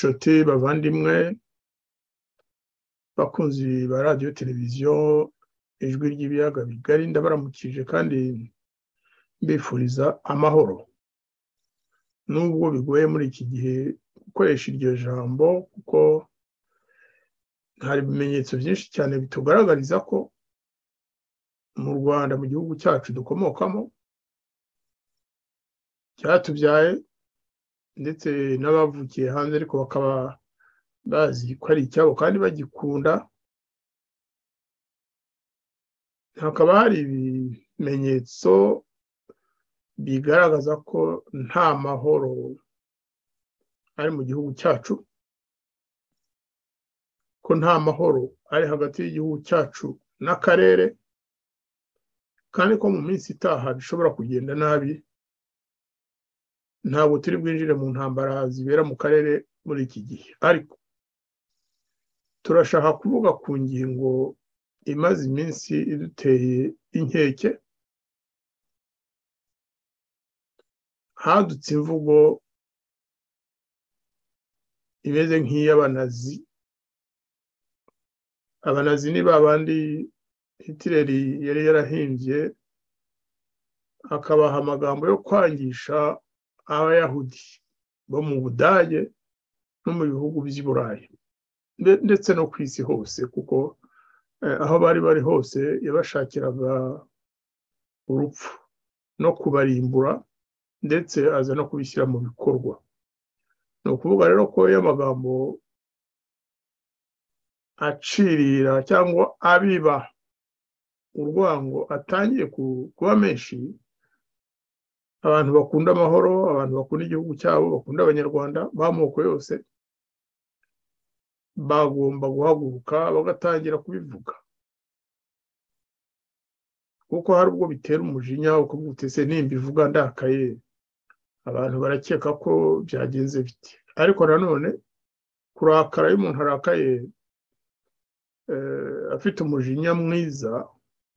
inshuti bavandimwe bakunzi ba radiyo televiziyo ijwi ry'ibiyaga bigari ndabaramukije kandi mbifuriza amahoro. Nubwo bigoye muri iki gihe gukoresha iryo jambo kuko hari ibimenyetso byinshi cyane bitugaragariza ko mu rwanda mu gihugu cyacu dukomokamo cyatubyaye ndetse n'abavukiye hanze ariko bakaba bazi ko ari icyabo kandi bagikunda. Hakaba hari ibimenyetso bigaragaza ko nta mahoro ari mu gihugu cyacu ko nta mahoro ari hagati y'igihugu cyacu n'akarere kandi ko mu minsi itaha bishobora kugenda nabi. Ntabwo turi bwinjire mu ntambara zibera mu karere muri iki gihe. Ariko turashaka kuvuga ku ngingo imaze iminsi iduteye inkeke hadutse imvugo imeze nk'iy'abanazi. Abanazi ni ba bandi hitireri yari yarahimbye akabaha amagambo yo kwangisha abayahudi bo mu budage no mu bihugu by'i burayi. Ndetse no ku isi hose kuko aho bari bari hose yabashakiraga urupfu no kubarimbura ndetse aza no kubishyira mu bikorwa. Ni ukuvuga rero ko iyo amagambo acirira cyangwa abiba urwango atangiye kuba menshi abantu bakunda amahoro abantu bakunda igihugu cyabo bakunda abanyarwanda b'amoko yose bagomba guhaguruka bagatangira kubivuga. Kuko hari ubwo bitera umujinya ukavuga uti ese nimba ivuga ndakaye? Abantu barakeka ko byagenze biti ariko nanone kurakara iyo umuntu arakaye afite umujinya mwiza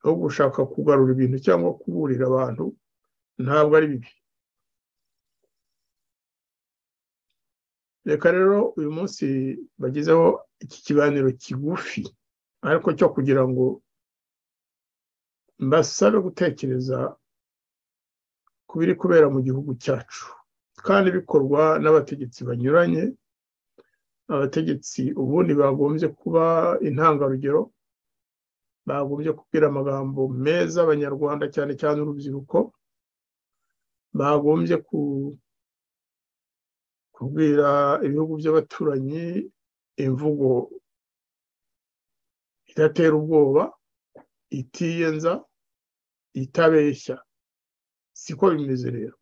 wo gushaka kugarura ibintu cyangwa kuburira abantu ntabwo ari bibi. Reka rero uyu munsi bagezeho iki kiganiro kigufi ariko cyo kugira ngo mbasabe gutekereza ku biri kubera mu gihugu cyacu. Kandi bikorwa n'abategetsi banyuranye abategetsi ubundi bagombye kuba intangarugero bagombye kubwira amagambo meza abanyarwanda cyane cyane urubyiruko bagombye kubwira ibihugu by'abaturanyi imvugo idatera ubwoba itiyenza itabeshya. Siko bimeze rero.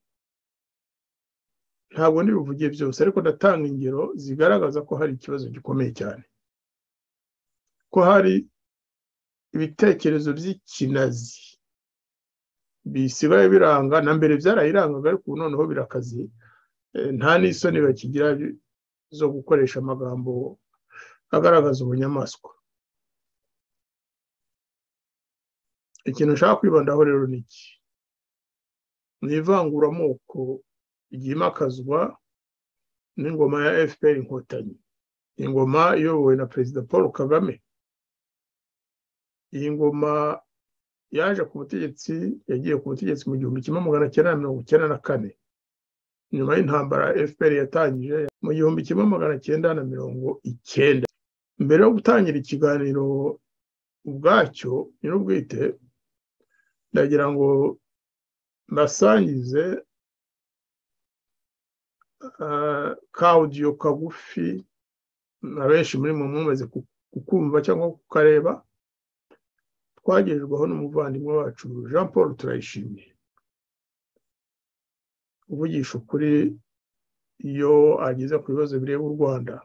Ntabwo ntibivugiye byose ariko ndatanga ingero zigaragaza ko hari ikibazo gikomeye cyane. Ko hari ibitekerezo by'ikinazi. Bisigaye biranga na mbere byarayirangaga ariko ubu noneho birakaze nta n'isoni bakigira zo gukoresha amagambo agaragaza ubunyamaswa. Ikintu nshaka kwibandaho rero ni iki? Ni ivanguramoko ryimakazwa n'ingoma ya fpr inkotanyi. Ingoma iyobowe na perezida paul kagame. Iyi ngoma yaje ku butegetsi yagiye ku butegetsi mu gihumbi kimwe magana cyenda na mirongo icyenda na kane. Nyuma y'intambara fpr yatangije mu gihumbi kimwe magana cyenda na mirongo icyenda mbere yo gutangira ikiganiro ubwacyo nyir'ubwite ndagira ngo mbasangize ka audio kagufi abenshi muri mwe mumaze kukumva cyangwa kukareba twagejejweho n'umuvandimwe wacu jean paul turayishimiye. Uvugisha ukuri iyo ageze ku bibazo bireba u rwanda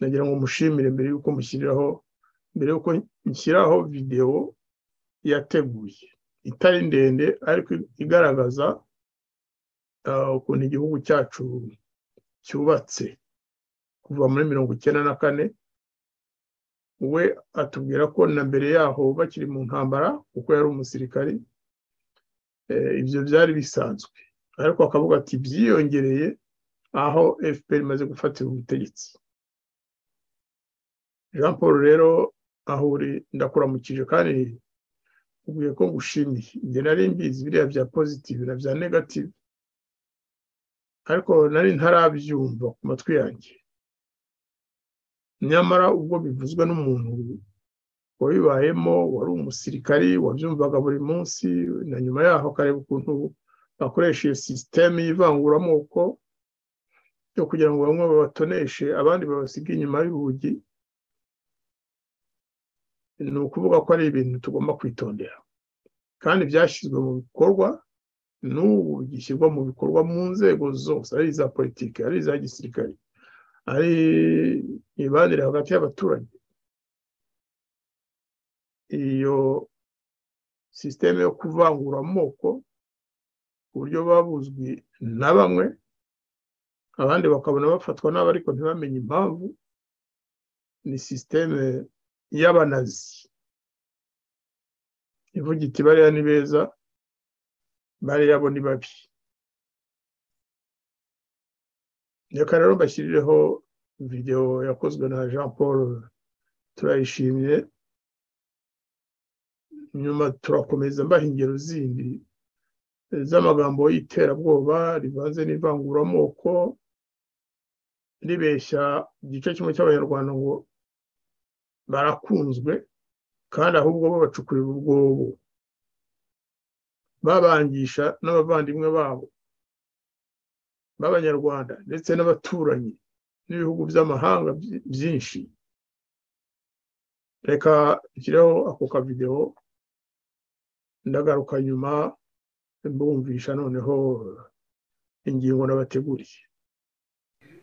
nagira ngo mushimire mbere y'uko mushyiriraho mbere y'uko nshyiraho videwo yateguye. Itari ndende ariko igaragaza ukuntu igihugu cyacu cyubatse. Kuva muri mirongo icyenda na kane we atubwira ko na mbere yaho bakiri mu ntambara kuko yari umusirikari ibyo byari bisanzwe. Ariko akavuga ati byiyongereye aho fpr imaze gufatira ubutegetsi. Jean paul rero aho uri ndakuramukije kandi ubwiye ko ngushimiye njye nari mbizi biriya bya positive na bya negative ariko nari ntarabyumva ku matwi yanjye. Nyamara ubwo bivuzwe n'umuntu wabibayemo wari umusirikari wabyumvaga buri munsi na nyuma yaho akareba ukuntu bakoresha iyo sisiteme y'ivanguramoko yo kugira ngo bamwe babatoneshe abandi babasige inyuma y'urugi ni ukuvuga ko ari ibintu tugomba kwitondera. Kandi byashyizwe mu bikorwa n'ubu gishyirwa mu bikorwa mu nzego zose ari iza politiki ari iza gisirikare ari imibanire hagati y'abaturage iyo sisiteme yo kuvangura amoko ku buryo babuzwi na bamwe abandi bakabona bafatwa n'abo ariko ntibamenye impamvu ni sisiteme y'abanazi ivuga iti bariya ni beza bariya bo ni babi reka rero mbashyirireho videwo yakozwe na jean paul turayishimye nyuma turakomeza mbaha ingero zindi z'amagambo y'iterabwoba rivanze n'ivanguramoko ribeshya igice kimwe cy'abanyarwanda ngo barakunzwe kandi ahubwo babacukurira urwobo babangisha n'abavandimwe babo. B'abanyarwanda ndetse n'abaturanyi n'ibihugu by'amahanga byinshi. Reka nshyireho ako kavidewo ndagaruka nyuma mbumvisha noneho ingingo nabateguriye.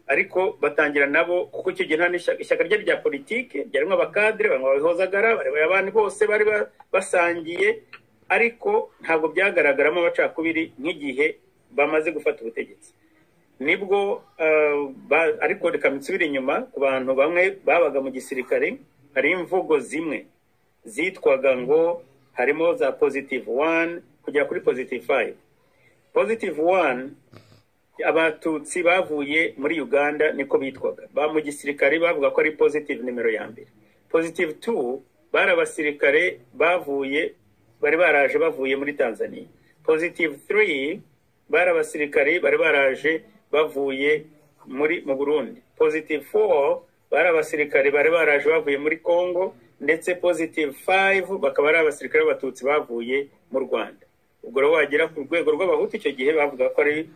Ariko batangira nabo kuko icyo gihe nta ishyaka rye rya politiki ryarimo abakadire bamwe babihozagara abandi bose bari basangiye ariko ntabwo byagaragaramo amacakubiri nk'igihe bamaze gufata ubutegetsi. Ni bwo ariko reka nsubire inyuma ku bantu bamwe babaga mu gisirikare hari imvugo zimwe zitwaga ngo harimo za positive one kugera kuri positive five. Positive one abatutsi bavuye muri uganda niko bitwaga. Ba mu gisirikare bavuga ko ari positive nimero ya mbere. Positive two bari abasirikare bavuye bari baraje bavuye muri tanzania. Positive three bari abasirikare bari baraje bavuye muri mu burundi. Positive four bari abasirikare bari baraje bavuye muri congo ndetse positive five bakaba ari abasirikare b'abatutsi bavuye mu rwanda. Ubwo rero wagera ku rwego rw'abahutu icyo gihe bavuga ko ari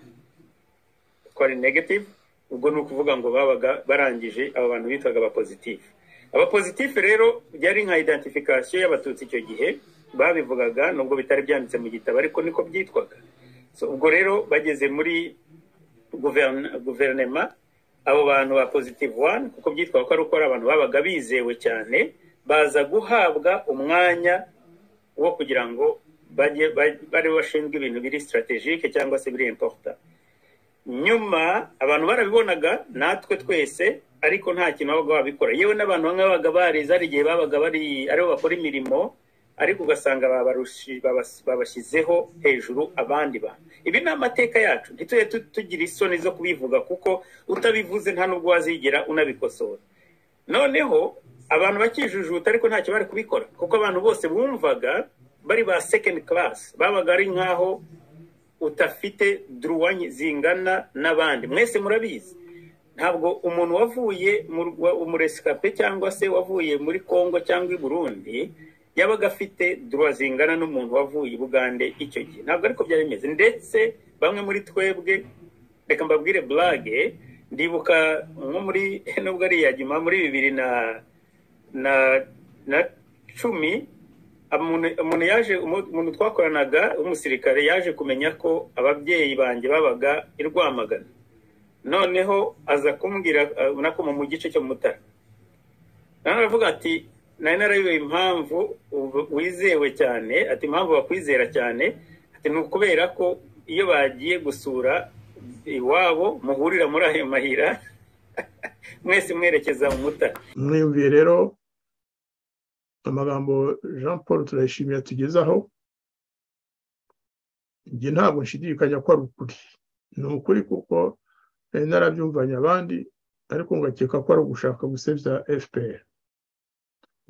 ko ari negative ubwo ni ukuvuga ngo babaga barangije aba bantu bitwaga abapositive. Abapositive rero byari nka identification y'abatutsi icyo gihe babivugaga nubwo bitari byanditse mu gitabo ariko niko byitwaga. Ubwo rero bageze muri guverinema abo bantu ba positive one kuko byitwaga ko ari uko ari abantu babaga bizewe cyane baza guhabwa umwanya wo kugira ngo bari bashinzwe ibintu biri strategique cyangwa se biri important. Nyuma abantu barabibonaga natwe twese ariko nta kintu babaga babikora. Yewe n'abantu bamwe babaga barize hari igihe babaga bari ari bo bakora imirimo ariko ugasanga babashyizeho hejuru abandi bantu. Ibi ni amateka yacu. Ntitujye tugira isoni zo kubivuga kuko utabivuze nta n'ubwo wazigera unabikosora. Noneho abantu bakijujuta ariko ntacyo bari kubikora. Kuko abantu bose bumvaga bari ba second class. Babaga ari nk'aho utafite duruwanyi zingana n'abandi. Mwese murabizi. Ntabwo umuntu wavuye mu resikape cyangwa se wavuye muri congo cyangwa i burundi yabaga afite duruwa zingana n'umuntu wavuye i bugande icyo gihe. Ntabwo ariko byari bimeze. Ndetse bamwe muri twebwe reka mbabwire burage ndibuka nko muri nubwo ari iya nyuma muri bibiri na na cumi umuntu yaje umuntu twakoranaga w'umusirikare yaje kumenya ko ababyeyi banjye babaga i rwamagana. Noneho aza kumbwira nako mu gice cyo mu mutara. Aravuga ati nari narabiwe impamvu wizewe cyane ati impamvu bakwizera cyane ati ni ukubera ko iyo bagiye gusura iwabo muhurira muri ayo mahira mwese mwerekeza mu mutara mwiyumviye rero amagambo jean paul turayishimiye atugezaho njye ntabwo nshidikanya ko ari ukuri. Ni ukuri kuko nari narabyumvanye abandi ariko ngakeka ko ari ugushaka gusebya fpr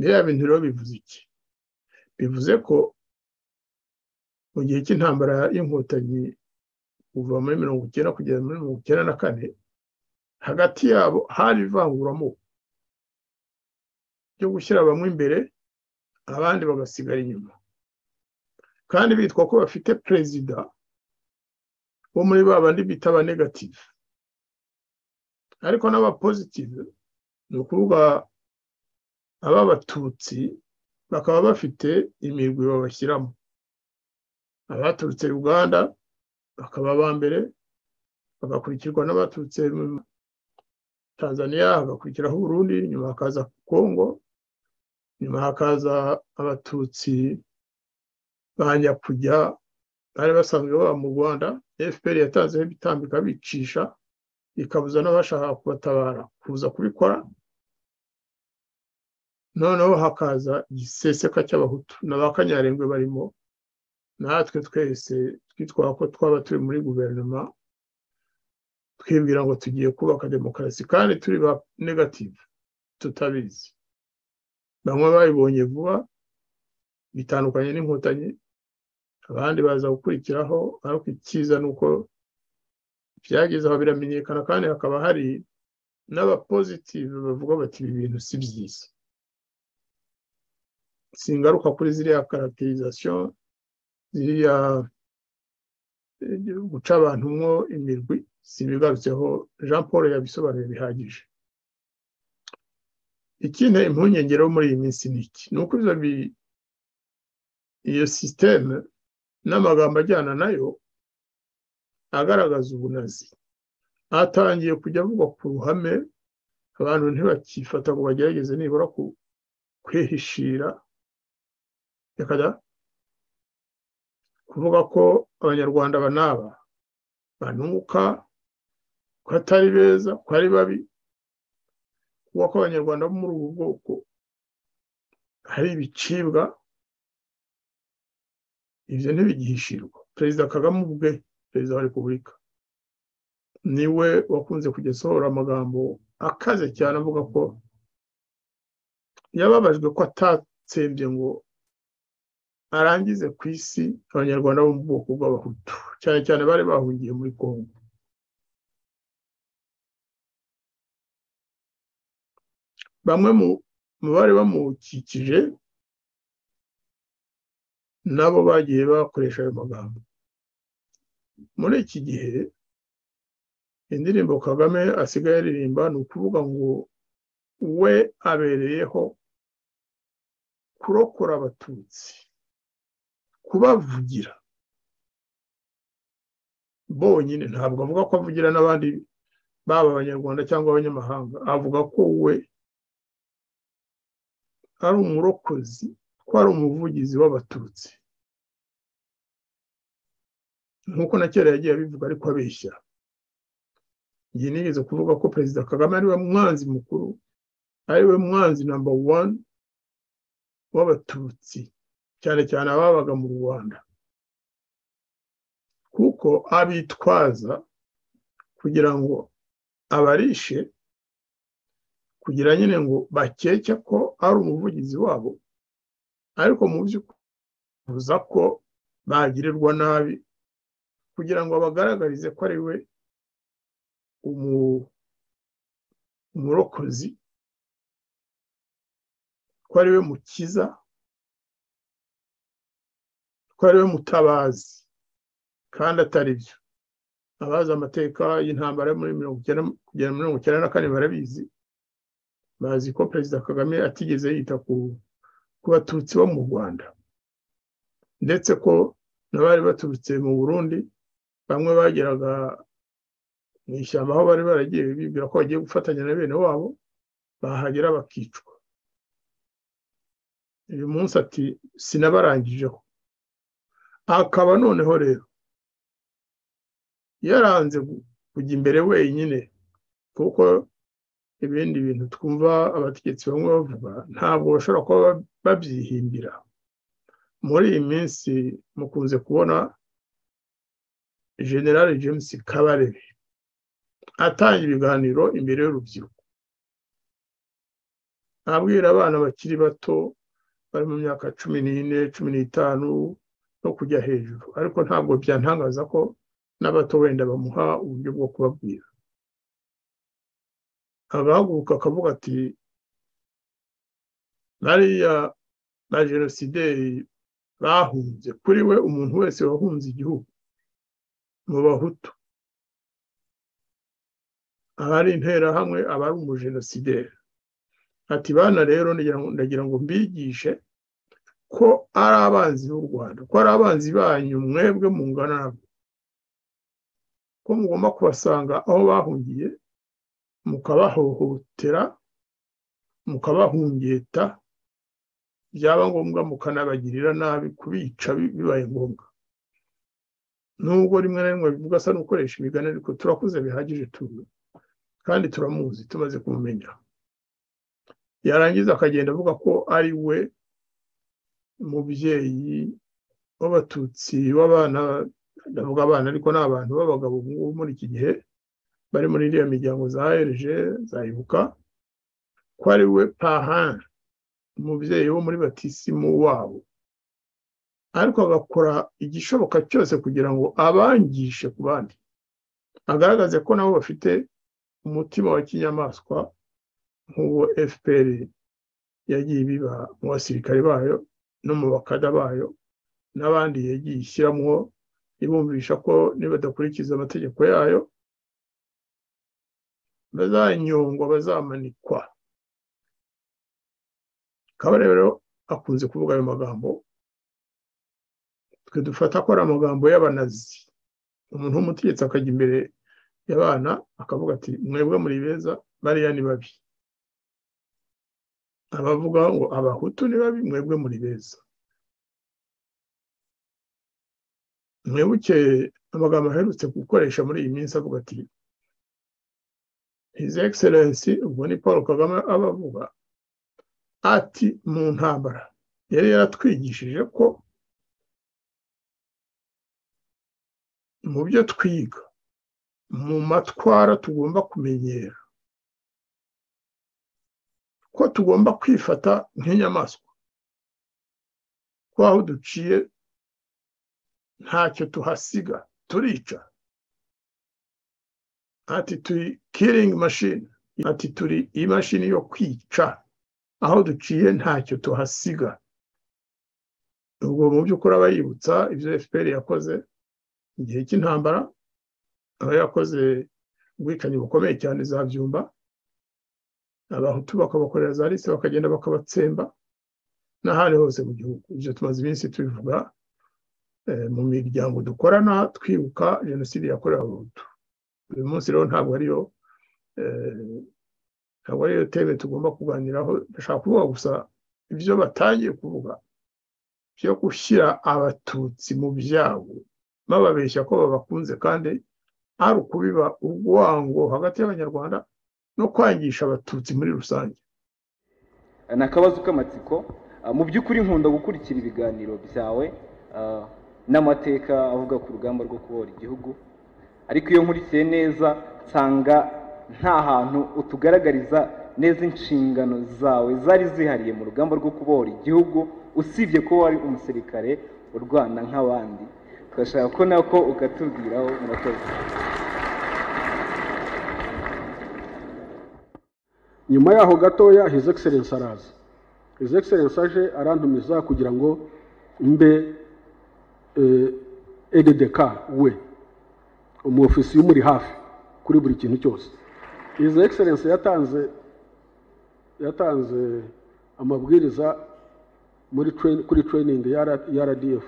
biriya bintu rero bivuze iki? Bivuze ko mu gihe cy'intambara y'inkotanyi kuva muri mirongo icyenda kugera muri mirongo icyenda na kane hagati yabo hari ivanguramoko ryo gushyira bamwe imbere abandi bagasigara inyuma. Kandi bitwa ko bafite perezida wo muri ba bandi bita aba negative. Ariko n'abapositive ni ukuvuga ab'abatutsi bakaba bafite imirwi babashyiramo abaturutse uganda bakaba aba mbere bagakurikirwa n'abaturutse tanzania hagakurikiraho uburundi nyuma hakaza kongo nyuma hakaza abatutsi ba nyakujya bari basanzwe baba mu rwanda fpr yatanzeho ibitambika bicisha ikabuza n'abashaka kubatabara kuza kubikora. Noneho hakaza igiseseka cy'abahutu. Na ba kanyarengwe barimo natwe twese twitwara ko twaba turi muri guverinoma twibwira ngo tugiye kubaka demokarasi kandi turi ba negative tutabizi. Bamwe babibonye vuba bitandukanye n'inkotanyi abandi baza gukurikiraho ariko icyiza ni uko byageze aho biramenyekana kandi hakaba hari n'abapositive bavuga bati ibi bintu si byiza. Singaruka kuri ziriya karacterisation ziriya guca abantu mwo imirwi sibigarutseho. Jean paul yabisobanuye bihagije. Ikindi impungengero muri iyi minsi ni iki? Ni uko iyo sisiteme n'amagambo ajyana na yo agaragaza ubunazi. Atangiye kujya avugwa ku ruhame abantu ntibakifata ngo bagerageze nibura kwihishira. Kuvuga ko abanyarwanda banaba banuka ko atari beza ko ari babi kuba ko abanyarwanda bo muri ubu bwoko hari ibicibwa ibyo ntibigihishirwa perezida kagame ubwe perezida wa repubulika ni we wakunze kujya asohora amagambo akaze cyane avuga ko yababajwe ko atatsembye ngo arangize ku isi abanyarwanda bo mu bwoko bw'abahutu. Cyane cyane bari bahungiye muri congo bamwe mu bari bamukikije nabo bagiye bakoresha ayo magambo. Muri iki gihe indirimbo kagame asigaye aririmba ni ukuvuga ngo we abereyeho kurokora abatutsi. Kubavugira. Bonyine ntabwo avuga ko avugira n'abandi baba abanyarwanda cyangwa abanyamahanga. Avuga ko we ari umurokozi ko ari umuvugizi w'abatutsi. Nk'uko na kera yagiye abivuga ariko abeshya. Igihe kuvuga ko perezida kagame ari we mwanzi mukuru ari we mwanzi namba wani w'abatutsi. Cyane cyane ababaga mu rwanda. Kuko abitwaza kugira ngo abarishe kugira nyine ngo bakeke ko ari umuvugizi wabo ariko mu by'ukuri ko bagirirwa nabi kugira ngo bagaragarize ko ari we umurokozi ko ari we mukiza ko ari we mutabazi kandi atari byo. Abazi amateka y'intambara yo muri mirongo icyenda kugera mirongo icyenda na kane barabizi. Bazi ko perezida kagame atigeze yita ku batutsi bo mu rwanda. Ndetse ko n'abari baturutse mu burundi bamwe bageraga mu ishyamba aho bari baragiye bibwira ko bagiye gufatanya na bene wabo bahagera bakicwa. Uyu munsi ati sinabarangijeho akaba noneho rero. Yaranze kujya imbere wenyine kuko ibindi bintu twumva abategetsi bamwe bavuga ntabwo bashobora kuba babyihimbira. Muri iyi minsi mukunze kubona generale james kabarebe atanga ibiganiro imbere y'urubyiruko. Abwira abana bakiri bato bari mu myaka cumi n'ine cumi n'itanu no kujya hejuru. Ariko ntabwo byantangaza ko n'abato wenda bamuha uburyo bwo kubabwira. Agahaguruka akavuga ati bariya ba jenosideri bahunze. Kuri we umuntu wese wahunze igihugu. Mu bahutu. Aba ari interahamwe aba ari umujenosideri ati bana rero ndagira ngo mbigishe ko ari abanzi b'u rwanda ko ari abanzi banyu mwebwe mungana nabo. Ko mugomba kubasanga aho bahungiye mukabahohotera mukabahungeta byaba ngombwa mukanabagirira nabi kubica bibaye ngombwa. Nubwo rimwe na rimwe bivuga asa n'ukoresha imigani ariko turakuze bihagije tuzi kandi turamuzi tumaze kumumenya. Yarangiza akagenda avuga ko ari we umubyeyi w'abatutsi w'abana ndavuga abana ariko ni abantu b'abagabo ngubu muri iki gihe bari muri iriya miryango za erije za ibuka ko ari we pahan umubyeyi wo muri batisimu wabo. Ariko agakora igishoboka cyose kugira ngo abangishe ku bandi. Agaragaze ko nabo bafite umutima wa kinyamaswa nk'uwo fpr yagiye ibiba mu basirikare bayo no mu bakada bayo n'abandi yagiye ishyiramo ibumvisha ko nibadakurikiza amategeko yayo bazanyongwa bazamanikwa. Kabare rero akunze kuvuga ayo magambo. Twe dufata ko ari amagambo y'abanazi. Umuntu w'umutegetsi akajya imbere y'abana akavuga ati mwebwe muri beza bariya ni babi. Abavuga ngo abahutu ni babi mwebwe muri beza. Mwibuke amagambo aherutse gukoresha muri iyi minsi avuga ati his excellence ubwo ni paul kagame abavuga ati mu ntambara yari yaratwigishije ko mu byo twiga mu matwara tugomba kumenyera ko tugomba kwifata nk'inyamaswa. Ko aho duciye ntacyo tuhasiga turica. Ati turi kiringi mashini ati turi imashini yo kwica. Aho duciye ntacyo tuhasiga. Ubwo mu by'ukuri aba yibutsa ibyo fpr yakoze igihe cy'intambara aho yakoze ubwicanyi bukomeye cyane za byumba. Abahutu bakabakorera za lise bakagenda bakabatsemba n'ahandi hose mu gihugu. Ibyo tumaze iminsi tubivuga mu miryango dukorana twibuka jenoside yakorewe abahutu uyu munsi rero ntabwo ariyo ntabwo ariyo teme tugomba kuganiraho. Ndashaka kuvuga gusa ibyo batangiye kuvuga byo gushyira abatutsi mu byago. Bababeshya ko babakunze kandi ari ukubiba urwango hagati y'abanyarwanda no kwangisha abatutsi muri rusange. Ni akabazo k'amatsiko mu by'ukuri nkunda gukurikira ibiganiro byawe n'amateka avuga ku rugamba rwo kubohora igihugu. Ariko iyo nkurikiye neza nsanga nta hantu utugaragariza neza inshingano zawe zari zihariye mu rugamba rwo kubohora igihugu. Usibye ko wari umusirikare urwana nk'abandi. Tugashaka ko nako ukatubwiraho murakoze. Nyuma yaho gatoya his excellence araza. His excellence aje arantumiza kugira ngo mbe ededk we. Umu ofisiye umuri hafi kuri buri kintu cyose. His excellence yatanze yatanze amabwiriza muri kuri training ya rdf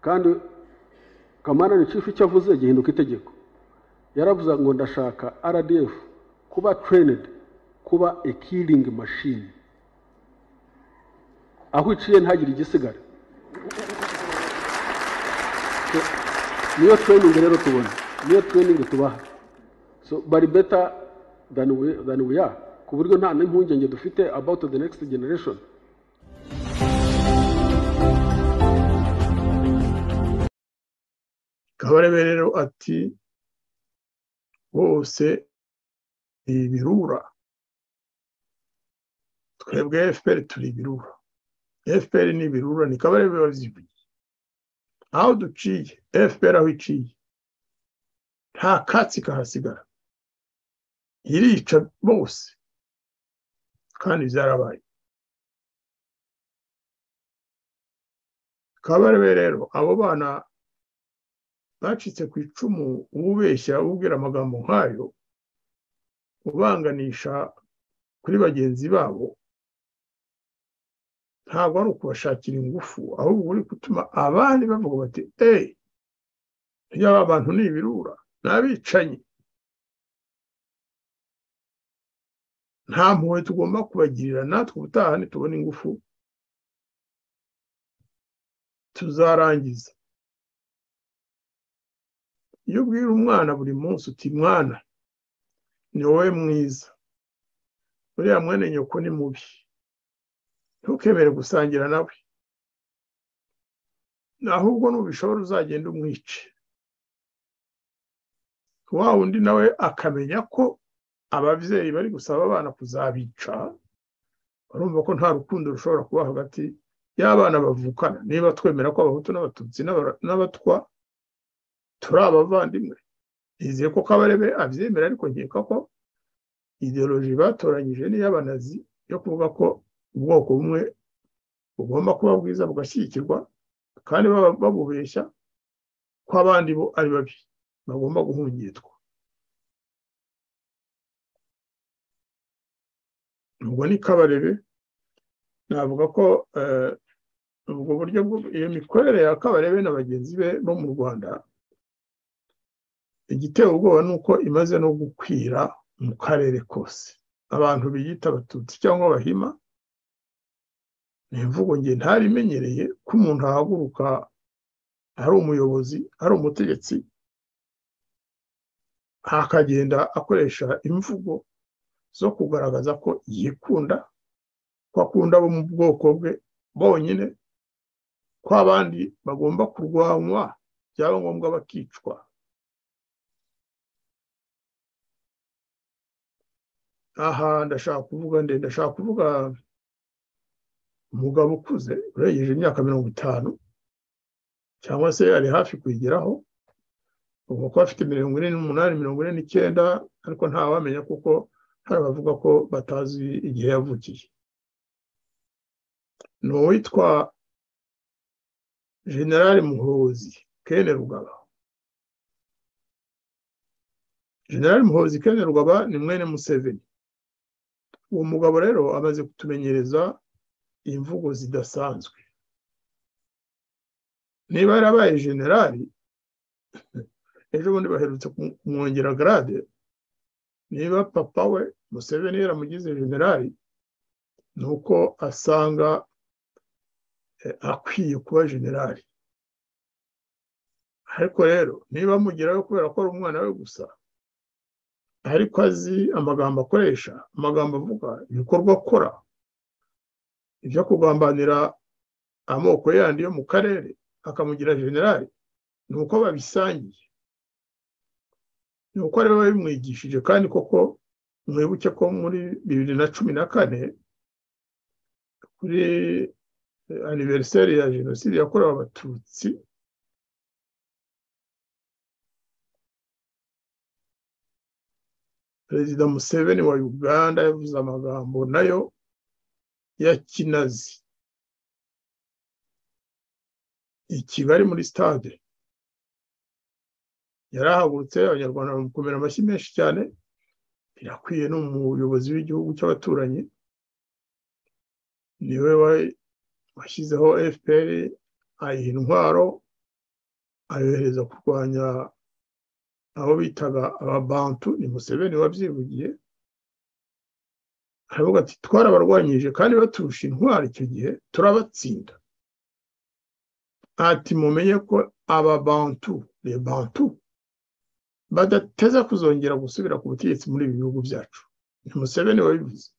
kandi kamana ni chief icyo avuze gihinduka itegeko. Yaravuze ngo ndashaka rdf kuba trained kuba a killing machine. Aho iciye ntagire igisigara. Niyo training rero tubona. Niyo training tubaha. Bari than we are. Ku buryo nta n'impungenge dufite about the next generation. Kabarebe rero ati bose ibirura twebwe fpr turi ibirura fpr ni ibirura ni kabare biba zivuye aho duciye fpr aho iciye. Nta katsi kahasigara. Irica bose kandi byarabaye. Kabarebe rero abo bana bacitse ku icumu ubeshya ubwira amagambo nk'ayo ubanganisha kuri bagenzi babo ntabwo ari ukubashakira ingufu ahubwo uri gutuma abandi bavuga bati eee yaba abantu ni ibirura ni abicanyi nta mpuhwe tugomba kubagirira natwe ubutaha nitubona ingufu tuzarangiza. Iyo ubwira umwana buri munsi uti mwana ni wowe mwiza. Uriya mwene nyoko ni mubi. Ntukemere gusangira nawe. Ahubwo nubishobora uzagenda umwice. Wa wundi nawe akamenya ko ababyeyi bari gusaba abana kuzabica barumva ko nta rukundo rushobora kuba hagati y'abana bavukana. Niba twemera ko abahutu n'abatutsi n'abatwa turi abavandimwe. Nizeye ko kabarebe abyemera ariko nkeka ko ideoloji batoranyije n'iy'abanazi yo kuvuga ko ubwoko bumwe bugomba kuba bwiza bugashyigikirwa kandi babubeshya ko abandi bo ari babi bagomba guhungitwa. Ubwo ni kabarebe navuga ko ubwo buryo iyo mikorere ya kabarebe na bagenzi be bo mu rwanda igiteye ubwoba ni uko imaze no gukwira mu karere kose. Abantu biyita abatutsi cyangwa abahima ni imvugo nge ntarimenyereye ko umuntu ahaguruka ari umuyobozi ari umutegetsi akagenda akoresha imvugo zo kugaragaza ko yikunda ko akunda abo mu bwoko bwe bonyine ko abandi bagomba kurwanywa byaba ngombwa bakicwa. Aha ndashaka kuvuga nde? Ndashaka kuvuga umugabo ukuze urengeje imyaka mirongo itanu cyangwa se ari hafi kuyigeraho. Ubwo ko afite mirongo ine n'umunani mirongo ine n'icyenda ariko ntawamenya kuko hari abavuga ko batazi igihe yavukiye. Ni uwitwa generali muhozi kene rugaba. Generali muhozi kene rugaba ni mwene museveni. Uwo mugabo rero amaze kutumenyereza imvugo zidasanzwe. Niba yarabaye generali ejo bundi baherutse kumwongera garade niba papa we museveni yaramugize generali ni uko asanga akwiye kuba generali ariko rero niba amugeraho kubera ko ari umwana we gusa ariko azi amagambo akoresha. Amagambo avuga ibikorwa akora ibyo kugambanira amoko yandi yo mu karere akamugira generali ni uko babisangiye. Ni uko rero babimwigishije kandi koko mwibuke ko muri bibiri na cumi na kane kuri aniveriseri ya jenoside yakorewe abatutsi perezida museveni wa uganda yavuze amagambo na yo ya kinazi. I kigali muri stade. Yarahagurutse abanyarwanda bamukomera amashyi menshi cyane. Birakwiye n'umuyobozi w'igihugu cy'abaturanyi. Niwe washyizeho fpr ayiha intwaro ayohereza kurwanya abo bitaga ababantu ni museveni wabyivugiye. Aravuga ati twarabarwanyije kandi baturusha intwaro icyo gihe turabatsinda. Ati mumenye ko ababantu bantu badateza kuzongera gusubira ku butegetsi muri ibi bihugu byacu. Ni museveni wabivuze.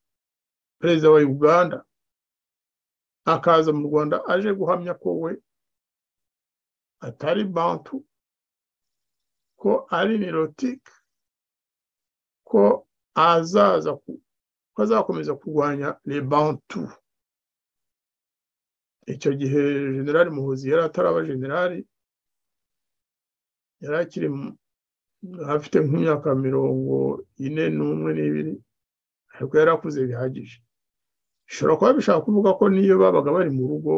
Perezida wa uganda akaza mu rwanda aje guhamya ko we atari bantu ko ari nirotike ko azaza ko azakomeza kurwanya lebantu icyo gihe generali muhuzi yari ataraba generali yari akiri afite nk'imyaka mirongo ine n'umwe n'ibiri ariko yari akuze bihagije. Bishobora kuba bishaka kuvuga ko niyo babaga bari mu rugo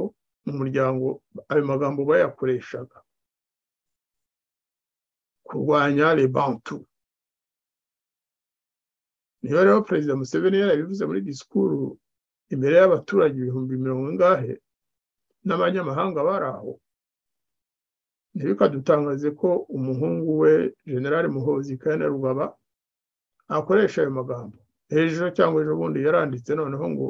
mu muryango ayo magambo bayakoreshaga. Kurwanya lebantu niyo rero perezida museveni yarabivuze muri disikuru imbere y'abaturage ibihumbi mirongo ingahe n'abanyamahanga bari aho. Ntibikadutangaze ko umuhungu we generali muhozi kandi rugaba akoresha ayo magambo. Hejuru cyangwa ejo bundi yaranditse noneho ngo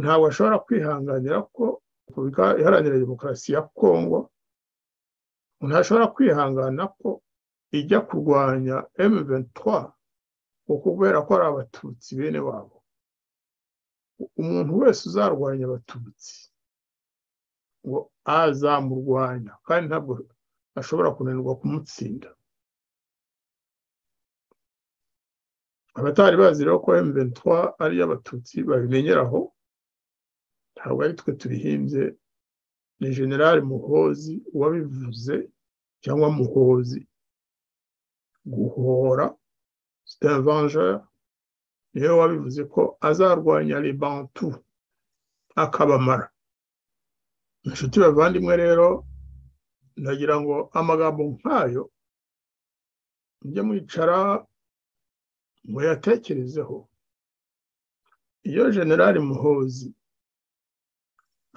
ntabwo ashobora kwihanganira ko iharanira demokarasi ya kongo ntashobora kwihangana ko ijya kurwanya M23 ngo kubera ko ari abatutsi bene wabo. Umuntu wese uzarwanya abatutsi ngo azamurwanya kandi ntabwo ashobora kunanirwa kumutsinda. Abatari bazi rero ko M23 ari iy'abatutsi babimenyeraho ntabwo ari twe tubihimbye ni generali muhozi wabivuze cyangwa muhozi. Guhora vengeur ni we wabivuze ko azarwanya bantu akabamara. Inshuti bavandimwe rero ndagira ngo amagambo nk'ayo mujye mwicara muyatekerezeho iyo generali muhozi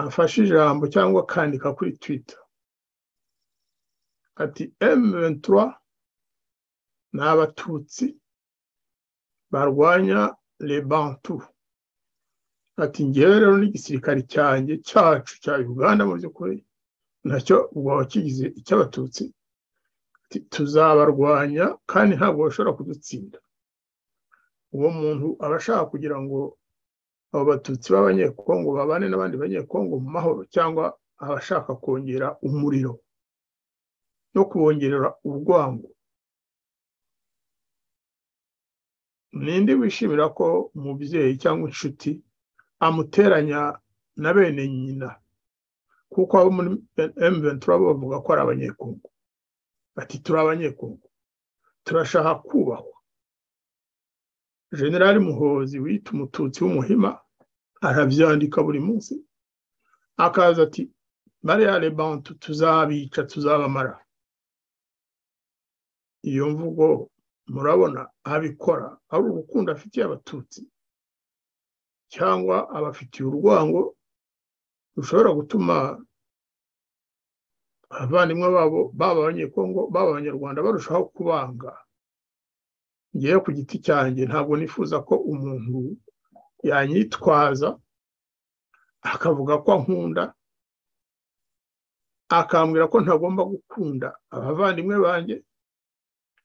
afashe ijambo cyangwa akandika kuri twitter. Ati M23 ni abatutsi barwanya lebantu ati ngewe rero n'igisirikare cyanjye cyacu cya uganda mu by'ukuri na cyo ubwo wakigize icy'abatutsi tuzabarwanya kandi ntabwo bashobora kudutsinda. Uwo muntu aba ashaka kugira ngo abo batutsi b'abanyekongo babane n'abandi banyekongo mu mahoro cyangwa abashaka kongera umuriro no kubongerera urwango. Ninde wishimira ko umubyeyi cyangwa inshuti amuteranya na bene nyina? Kuko abo muri M23 bavuga ko ari abanyekongo. Bati turi abanyekongo. Turashaka kubahwa. Generali muhozi wita umututsi w'umuhima arabyandika buri munsi akaza ati bariya lebantu tuzabica tuzabamara. Iyo mvugo murabona abikora ari urukundo afitiye abatutsi cyangwa abafitiye urwango rushobora gutuma abavandimwe babo baba abanyekongo baba abanyarwanda barushaho kubanga ngewe ku giti cyanjye ntabwo nifuza ko umuntu yanyitwaza akavuga ko ankunda akambwira ko ntagomba gukunda abavandimwe banjye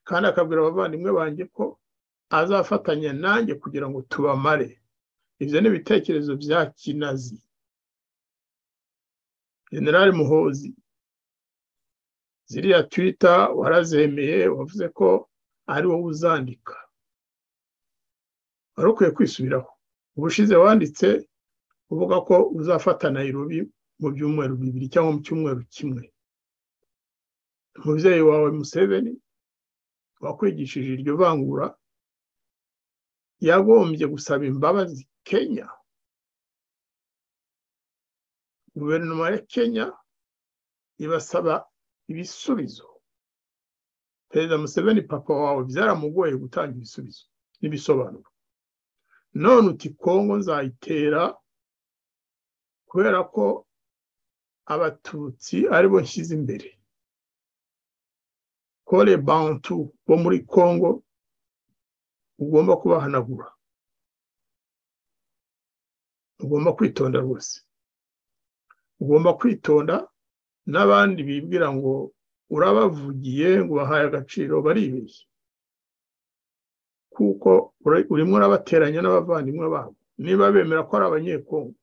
kandi akabwira abavandimwe banjye ko azafatanya nanjye kugira ngo tubamare. Ibyo ni ibitekerezo bya kinazi. Generali muhozi ziriya twita warazemeye wavuze ko ari wowe uzandika. Wari ukwiye kwisubiraho. Ubushize wanditse uvuga ko uzafata Nairobi mu byumweru bibiri cyangwa mu cyumweru kimwe. Umubyeyi wawe museveni wakwigishije iryo vangura yagombye gusaba imbabazi kenya. Guverinoma ya kenya ibasaba ibisubizo. Perezida museveni papa wawe byaramugoye gutanga ibisubizo n'ibisobanuro. None uti kongo nzayitera kubera ko abatutsi ari bo nshyize imbere. Kore bantu bo muri kongo ugomba kubahanagura. Ugomba kwitonda rwose. Ugomba kwitonda n'abandi bibwira ngo urabavugiye ngo bahaye agaciro baribeshye kuko urimo urabateranya n'abavandimwe babo. Niba bemera ko ari abanyekongo.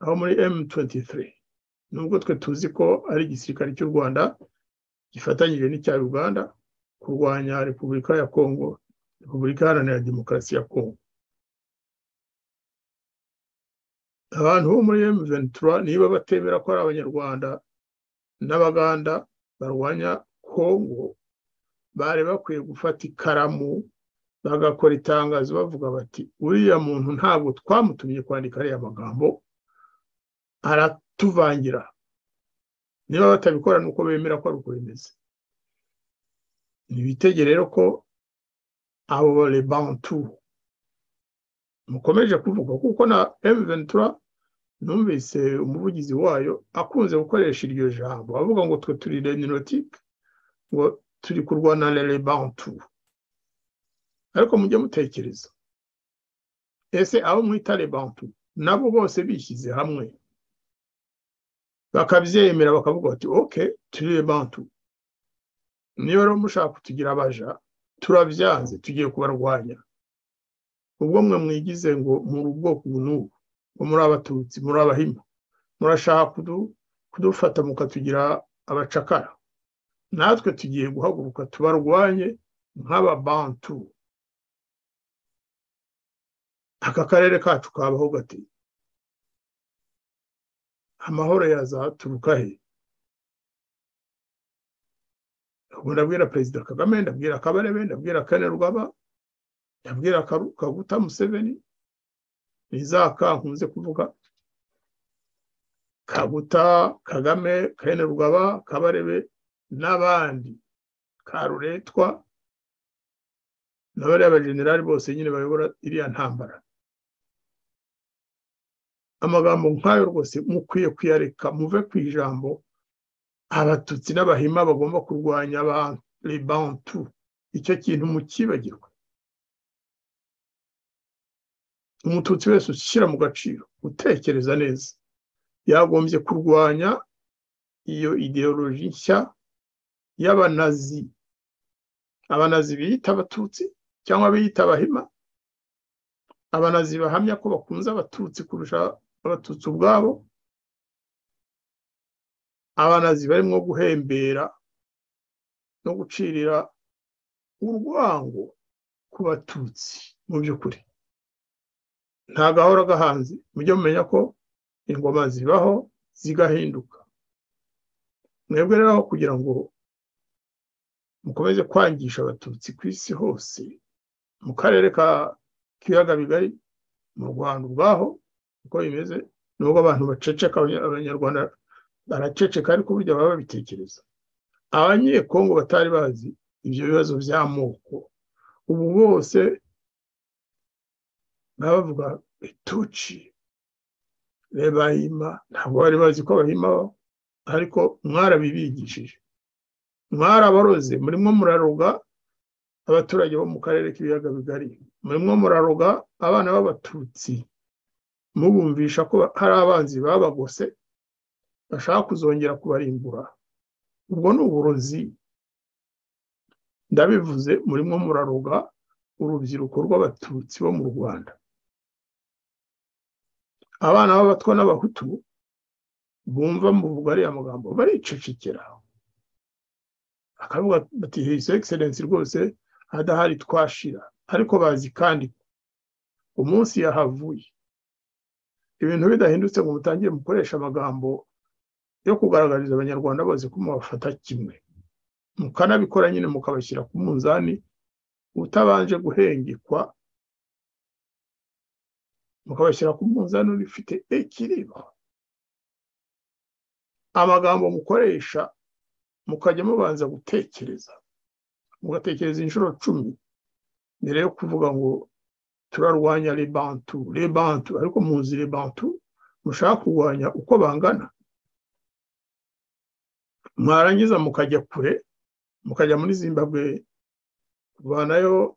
Aho muri M23 nubwo twe tuzi ko ari igisirikare cy'u Rwanda gifatanyije n'icya uganda kurwanya repubulika ya kongo repubulika iharanira demokarasi ya kongo. Abantu bo muri M23 niba batemera ko ari abanyarwanda n'abaganda barwanya kongo bari bakwiye gufata ikaramu bagakora itangazo bavuga bati uriya muntu ntabwo twamutumye kwandika ariya magambo aratuvangira. Niba batabikora nuko bemera ko ari uko bimeze. Ntibitege rero ko abo bantu mukomeje kuvuga kuko na M23 numvise umuvugizi wayo akunze gukoresha iryo jambo. Avuga ngo twe turi reninotique ngo turi kurwana na bantu ariko mujye mutekereza. Ese abo mwita bantu nabo bose bishyize hamwe? Bakabyemera bakavuga bati oke turi bantu niba rero mushaka kutugira abaja turabyanze tugiye kubarwanya. Ubwo mwe mwigize ngo muri ubwoko ubu n'ubu muri abatutsi muri abahima. Murashaka kudufata mukatugira abacakara. Natwe tugiye guhaguruka tubarwanye nk'ababantu. Aka karere kacu kabaho gati amahoro yazaturuka he? Ubwo ndabwira perezida kagame ndabwira kabarebe ndabwira kane rwaba ndabwira kaguta museveni ni za ka nkunze kuvuga. Kaguta kagame kane rwaba kabarebe n'abandi. Karuretwa n'abariya bajenerali bose nyine bayobora iriya ntambara. Amagambo nk'ayo rwose mukwiye kuyareka muve ku ijambo abatutsi n'abahima bagomba kurwanya abantu icyo kintu mukibagirwa. Umututsi wese ushyira mu gaciro. Utekereza neza. Yagombye kurwanya iyo ideoloji nshya y'abanazi. Abanazi biyita abatutsi cyangwa biyita abahima. Abanazi bahamya ko bakunze abatutsi kurusha abatutsi ubwabo. Abanazi barimo guhembera no gucirira urwango ku batutsi mu by'ukuri. Nta gahora gahanze. Mujye mumenya ko ingoma zibaho zigahinduka. Mwebwe rero kugira ngo mukomeze kwangisha abatutsi ku isi hose mu karere k'ibiyaga bigari mu rwanda ubwaho uko bimeze nubwo abantu baceceka abanyarwanda baraceceka ariko burya baba babitekereza. Abanyekongo batari bazi ibyo bibazo by'amoko. Ubu bose baba bavuga ituci rebahima ntabwo bari bazi ko bahima ariko mwarabibigishije. Mwarabaroze murimo muraroga abaturage bo mu karere k'ibiyaga bigari. Murimo muraroga abana b'abatutsi. Mubumvisha ko hari abanzi babagose bashaka kuzongera kubarimbura. Ubwo ni uburozi. Ndabivuze murimo muraroga urubyiruko rw'abatutsi bo mu rwanda. Abana b'abatwa n'abahutu bumva muvuga ariya magambo baricecekera. Bakavuga bati hisi egiserensi rwose hadahari twashira. Ariko bazi kandi umunsi yahavuye. Ibintu bidahindutse ngo mutangire mukoresha amagambo yo kugaragariza abanyarwanda bose ko mubafata kimwe. Mukanabikora nyine mukabashyira ku munzani utabanje guhengekwa mukabashyira ku munzani ufite ikiriba amagambo mukoresha mukajya mubanza gutekereza. Mugatekereza inshuro cumi. Mbere yo kuvuga ngo turarwanya rebantu rebantu ariko muzi rebantu mushaka kurwanya uko bangana. Mwarangiza mukajya kure mukajya muri zimbabwe kuvanayo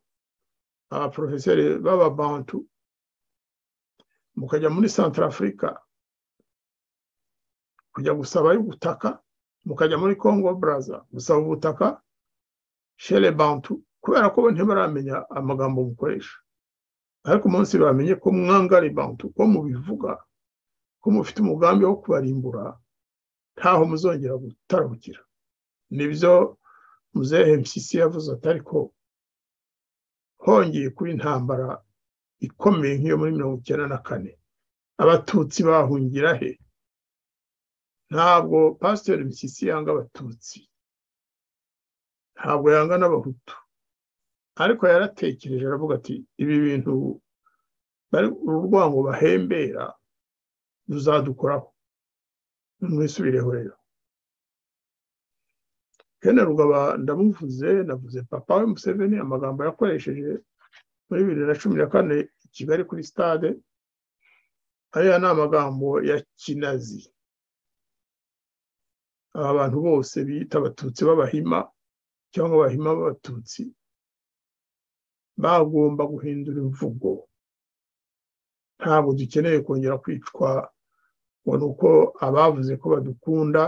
abaporofeseri b'ababantu mukajya muri santarafurika kujya gusabayo ubutaka mukajya muri congo baraza gusaba ubutaka shere bantu kubera ko ntibaramenya amagambo mukoresha. Ariko umunsi bamenye ko mwangare bantu ko mubivuga ko mufite umugambi wo kubarimbura ntaho muzongera gutarabukira ni byo muzehe mpyisi yavuze ati ariko hongeye kuba intambara ikomeye nk'iyo muri mirongo icyenda na kane. Abatutsi bahungira he? Ntabwo pasiteri mpyisi yanga abatutsi. Ntabwo yanga n'abahutu. Ariko yaratekereje aravuga ati ibi bintu urwango bahembera ruzadukoraho mwisubireho rero. Kene rugaba ndamuvuze navuze papa we museveni amagambo yakoresheje muri bibiri na cumi na kane i kigali kuri stade ariya ni amagambo ya kinazi. Aba bantu bose bita abatutsi b'abahima cyangwa abahima b'abatutsi bagomba guhindura imvugo. Ntabwo dukeneye kongera kwicwa ngo ni uko abavuze ko badukunda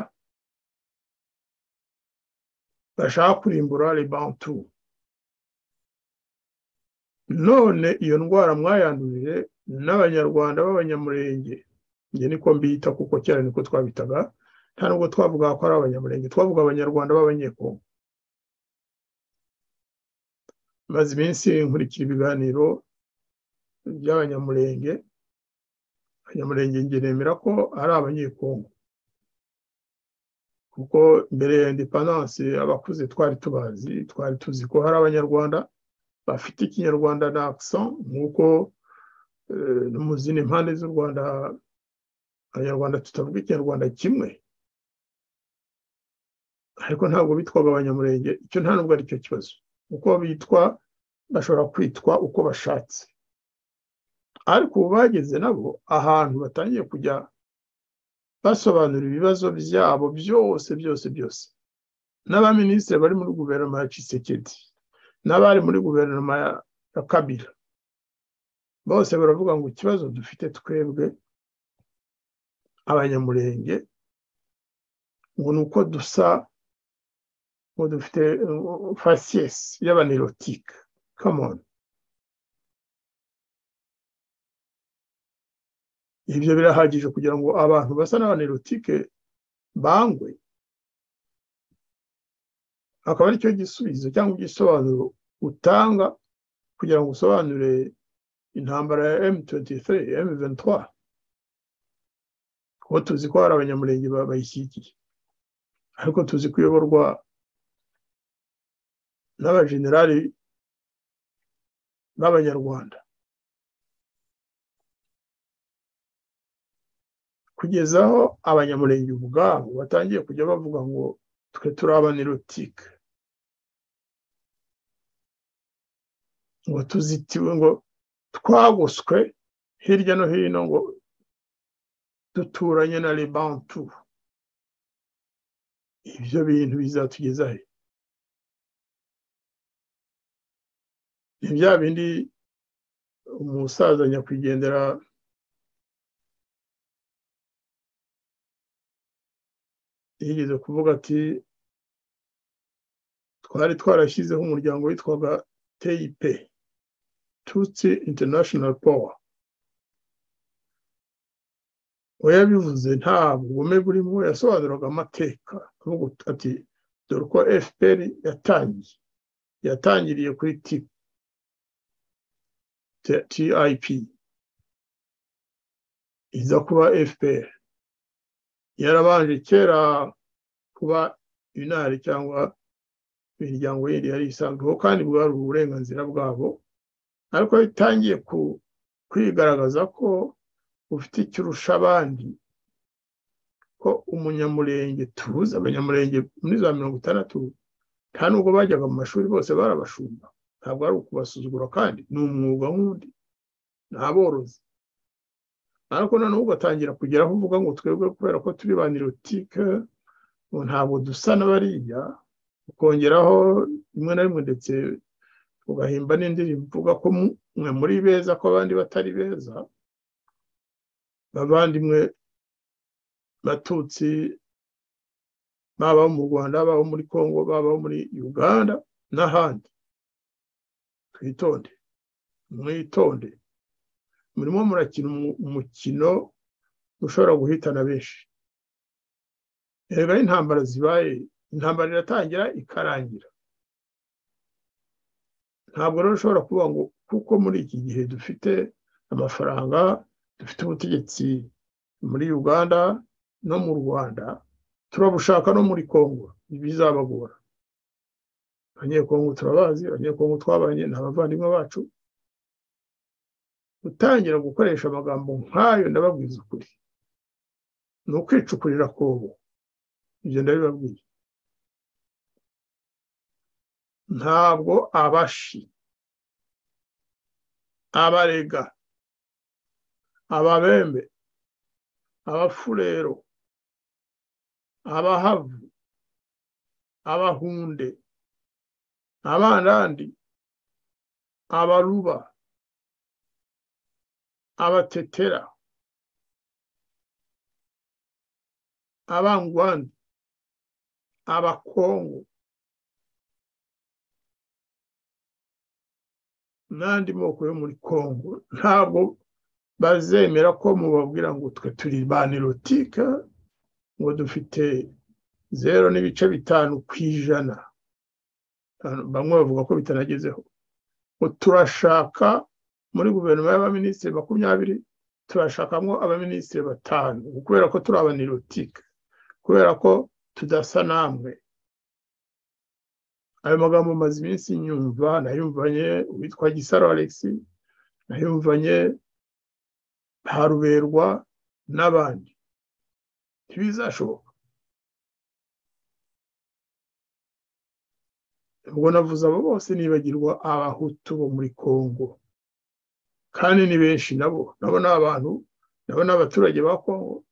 bashaka kurimbura ribantu none iyo ndwara mwayandurire n'abanyarwanda b'abanyamurenge. Njye niko mbita kuko kera niko twabitaga nta nubwo twavuga ko ari abanyamurenge twavuga abanyarwanda b'abanyekongo. Maze iminsi nkurikira ibiganiro by'abanyamurenge abanyamurenge njye nemera ko ari abanyekongo. Kuko mbere ya indepandanse abakuze twari tubazi twari tuzi ko hari abanyarwanda bafite ikinyarwanda na accent nk'uko no mu zindi mpande z'u rwanda abanyarwanda tutavuga ikinyarwanda kimwe. Ariko ntabwo bitwaga abanyamurenge. Icyo nta nubwo ari cyo kibazo. Uko bitwa bashobora kwitwa uko bashatse. Ariko ubu bageze nabo ahantu batangiye kujya basobanura ibibazo byabo byose byose byose. N'abaminisitiri bari muri guverinoma ya Tshisekedi. N'abari muri guverinoma ya kabira bose baravuga ngo ikibazo dufite twebwe abanyamurenge ngo ni uko dusa ngo dufite fasiyesi y'abanirotike. Kamoni ibyo birahagije kugira ngo abantu basa n'abanirotike bangwe akaba ari cyo gisubizo cyangwa igisobanuro utanga kugira ngo usobanure intambara ya M23 M23 kuko tuzi ko hari abanyamurenge bayishyigikiye. Ariko tuzi ko iyoborwa n'abajenerali b'abanyarwanda. Kugeza aho abanyamurenge ubwabo batangiye kujya bavuga ngo twe turi abanirotike ngo tuzitiwe ngo twagoswe hirya no hino ngo duturanye na rebantu ibyo bintu bizatugeza he? Ni bya bindi umusaza nyakwigendera yigeze kuvuga ati twari twarashyizeho umuryango witwaga teyipe tutsi international power. We yabivuze nta bugome burimo yasobanuraga amateka ati dore uko fpr yatangiye. Yatangiriye kuri tip iza kuba fpr yarabanje kera kuba inari cyangwa imiryango yindi yari isanzweho kandi bwari uburenganzira bwabo ariko bitangiye kwigaragaza ko ufite icyo urusha abandi ko umunyamurenge tuzi abanyamurenge muri za mirongo itandatu nta nubwo bajyaga mu mashuri bose barabashumba. Ntabwo ari ukubasuzugura kandi ni umwuga nk'undi ni aborozi. Ariko noneho ugatangira kugeraho uvuga ngo twebwe kubera ko turi ba nirotike ntabwo dusa n'abariya ukongeraho rimwe na rimwe ndetse ugahimba n'indirimbo uvuga ko mwe muri beza ko abandi batari beza bavandimwe batutsi babaho mu rwanda babaho muri congo babaho muri uganda n'ahandi. Twitonde mwitonde. Murimo murakina umukino ushobora guhitana benshi. Rero intambara zibaye intambara iratangira ikarangira. Ntabwo rero ushobora kuvuga ngo kuko muri iki gihe dufite amafaranga dufite ubutegetsi muri uganda no mu rwanda turabushaka no muri congo bizabagora abanyekongo turabazi abanyekongo twabanye ni abavandimwe bacu. Gutangira gukoresha amagambo nk'ayo ndababwiza ukuri ni ukwicukurira kobo ibyo ndabibabwiye. Ntabwo abashi. Abarega ababembe abafurero abahavu abahunde abandandi abaruba abatetera abangwandi abakongo n'andi moko yo muri kongo ntabwo bazemera ko mubabwira ngo twe turi banirotike ngo dufite zero n'ibice bitanu ku ijana. Bamwe bavuga ko bitanagezeho. Ngo turashaka muri guverinoma y'abaminisitiri makumyabiri turashakamo abaminisitiri batanu kubera ko turi abanirotike kubera ko tudasa namwe. Ayo magambo maze iminsi nyumva nayumvanye uwitwa gisaro alex nayumvanye haruberwa n'abandi. Ntibizashoboka. Ubwo navuze abo bose nibagirwa abahutu bo muri congo kandi ni benshi nabo. Nabo ni abantu nabo ni abaturage ba congo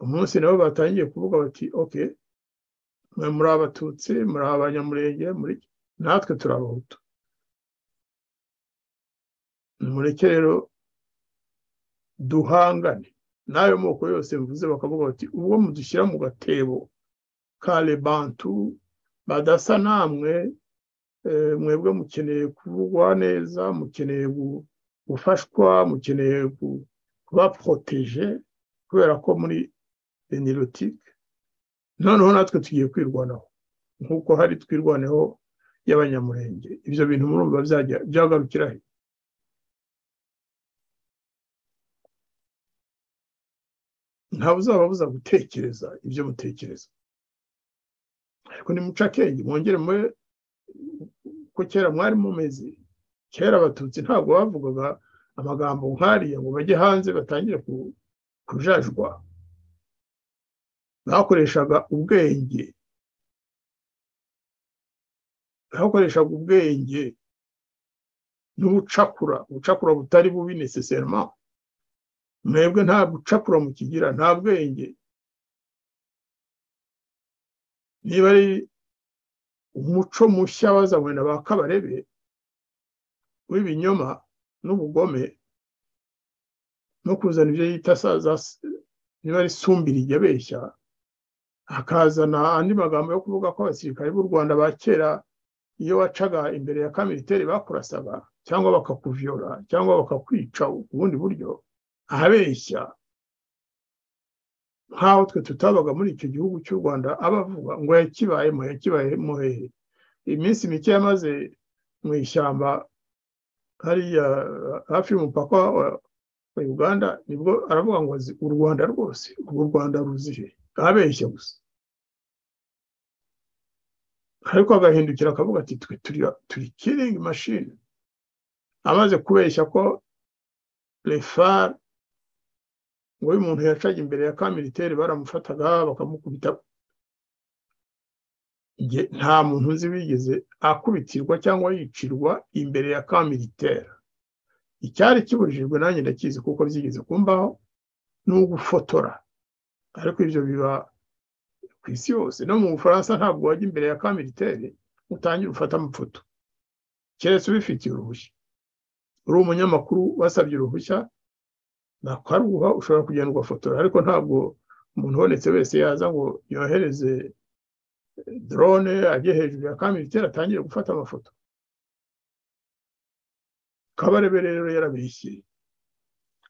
umunsi nabo batangiye kuvuga bati oke mwe muri abatutsi muri abanyamurenge muri natwe turi abahutu mureke rero duhangane n'ayo moko yose mvuze bakavuga bati ubwo mudushyira mu gatebo ka lebantu badasa namwe mwebwe mukeneye kuvugwa neza mukeneye gufashwa mukeneye kuba poroteje kubera ko muri benirotike noneho natwe tugiye kwirwanaho. Nk'uko hari twirwaneho y'abanyamurenge. Ibyo bintu murumva byagarukira he? Ntawe uzababuza gutekereza ibyo mutekereza. Ariko nimuca akenge mwongere mwe ko kera mwari mumeze. Kera abatutsi ntabwo bavugaga amagambo nk'ariya ngo bajye hanze batangire kujajwa bakoreshaga ubwenge. Bakoreshaga ubwenge n'ubucakura. Ubucakura butari bubi neseserima mwebwe nta bucakura mukigira nta bwenge. Niba ari umuco mushya wazanywe na ba kabarebe w'ibinyoma n'ubugome no kuzana ibyo yita niba ari sumbiri ijya abeshya hakazana andi magambo yo kuvuga ko abasirikare b'u rwanda ba kera iyo wacaga imbere ya kamiriteri bakurasaga cyangwa bakakuviyora cyangwa bakakwica ubundi buryo ahabeshya. Nk'aho twe tutabaga muri icyo gihugu cy'u rwanda abavuga ngo yakibayemo yakibayemo hehe. Iminsi mike yamaze mu ishyamba hariya hafi y'umupaka wa uganda ni bwo aravuga ngo u rwanda rwose u rwanda ruzihe abeshya gusa. Ariko agahindukira akavuga ati twe turi kiringi mashini amaze kubeshya ko refari ngo iyo umuntu yacaga imbere ya kamiriteri baramufataga bakamukubita. Nta muntu uzi wigeze akubitirwa cyangwa yicirwa imbere ya kamiriteri icyari kibujijwe nanjye ndakizi kuko byigeze kumbaho ni ugufotora. Ariko ibyo biba ku isi yose. No mu bufaransa ntabwo wajya imbere ya kamiriteri utangira ufata amafoto. Keretse ubifitiye uruhushya. Uri umunyamakuru wasabye uruhushya nakaruha ushobora kugenda ugafotora. Ariko ntabwo umuntu ubonetse wese yaza ngo yohereze drone ajye hejuru ya kamiriteri atangire gufata amafoto. Kabarebe rero yarabeshye.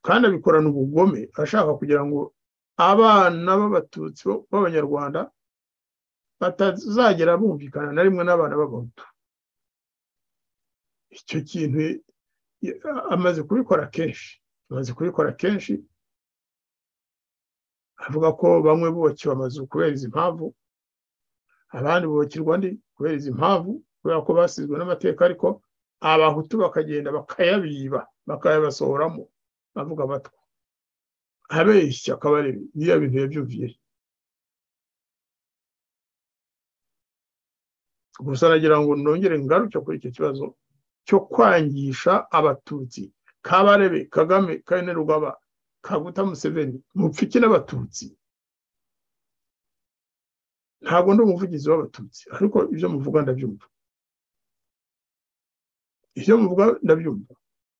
Kandi abikorana ubugome ashaka kugira ngo abana b'abatutsi b'abanyarwanda batazagera bumvikana na rimwe n'abana b'abahutu. Icyo kintu amaze kubikora kenshi amaze kubikora kenshi avuga ko bamwe bubakiwe amazu kubera izi mpamvu abandi bubakirwa andi kubera izi mpamvu kubera ko basizwe n'amateka ariko abahutu bakagenda bakayabiba bakayabasohoramo bavuga batwa abeshya akabarebe biriya bintu yabyumviye gusa nagira ngo nongere ngaruke kuri icyo kibazo cyo kwangisha abatutsi. Kabarebe kagame kane rugaba kaguta museveni mupfiki n'abatutsi. Ntabwo ndi umuvugizi w'abatutsi ariko ibyo muvuga ndabyumva. Ibyo muvuga ndabyumva.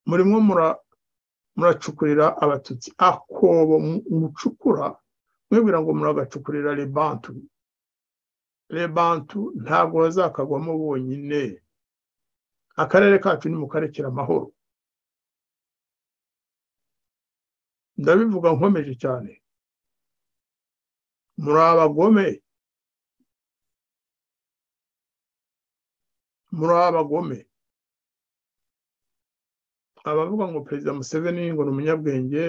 Murimo muracukurira abatutsi. Akobo mucukura mwibwira ngo muragacukurira rebantu rebantu ntabwo bazakagwamo bonyine. Akarere kacu ni mukarekera amahoro. Ndabivuga nkomeje cyane. Muri abagome muri abagome abavuga ngo perezida museveni ngo ni umunyabwenge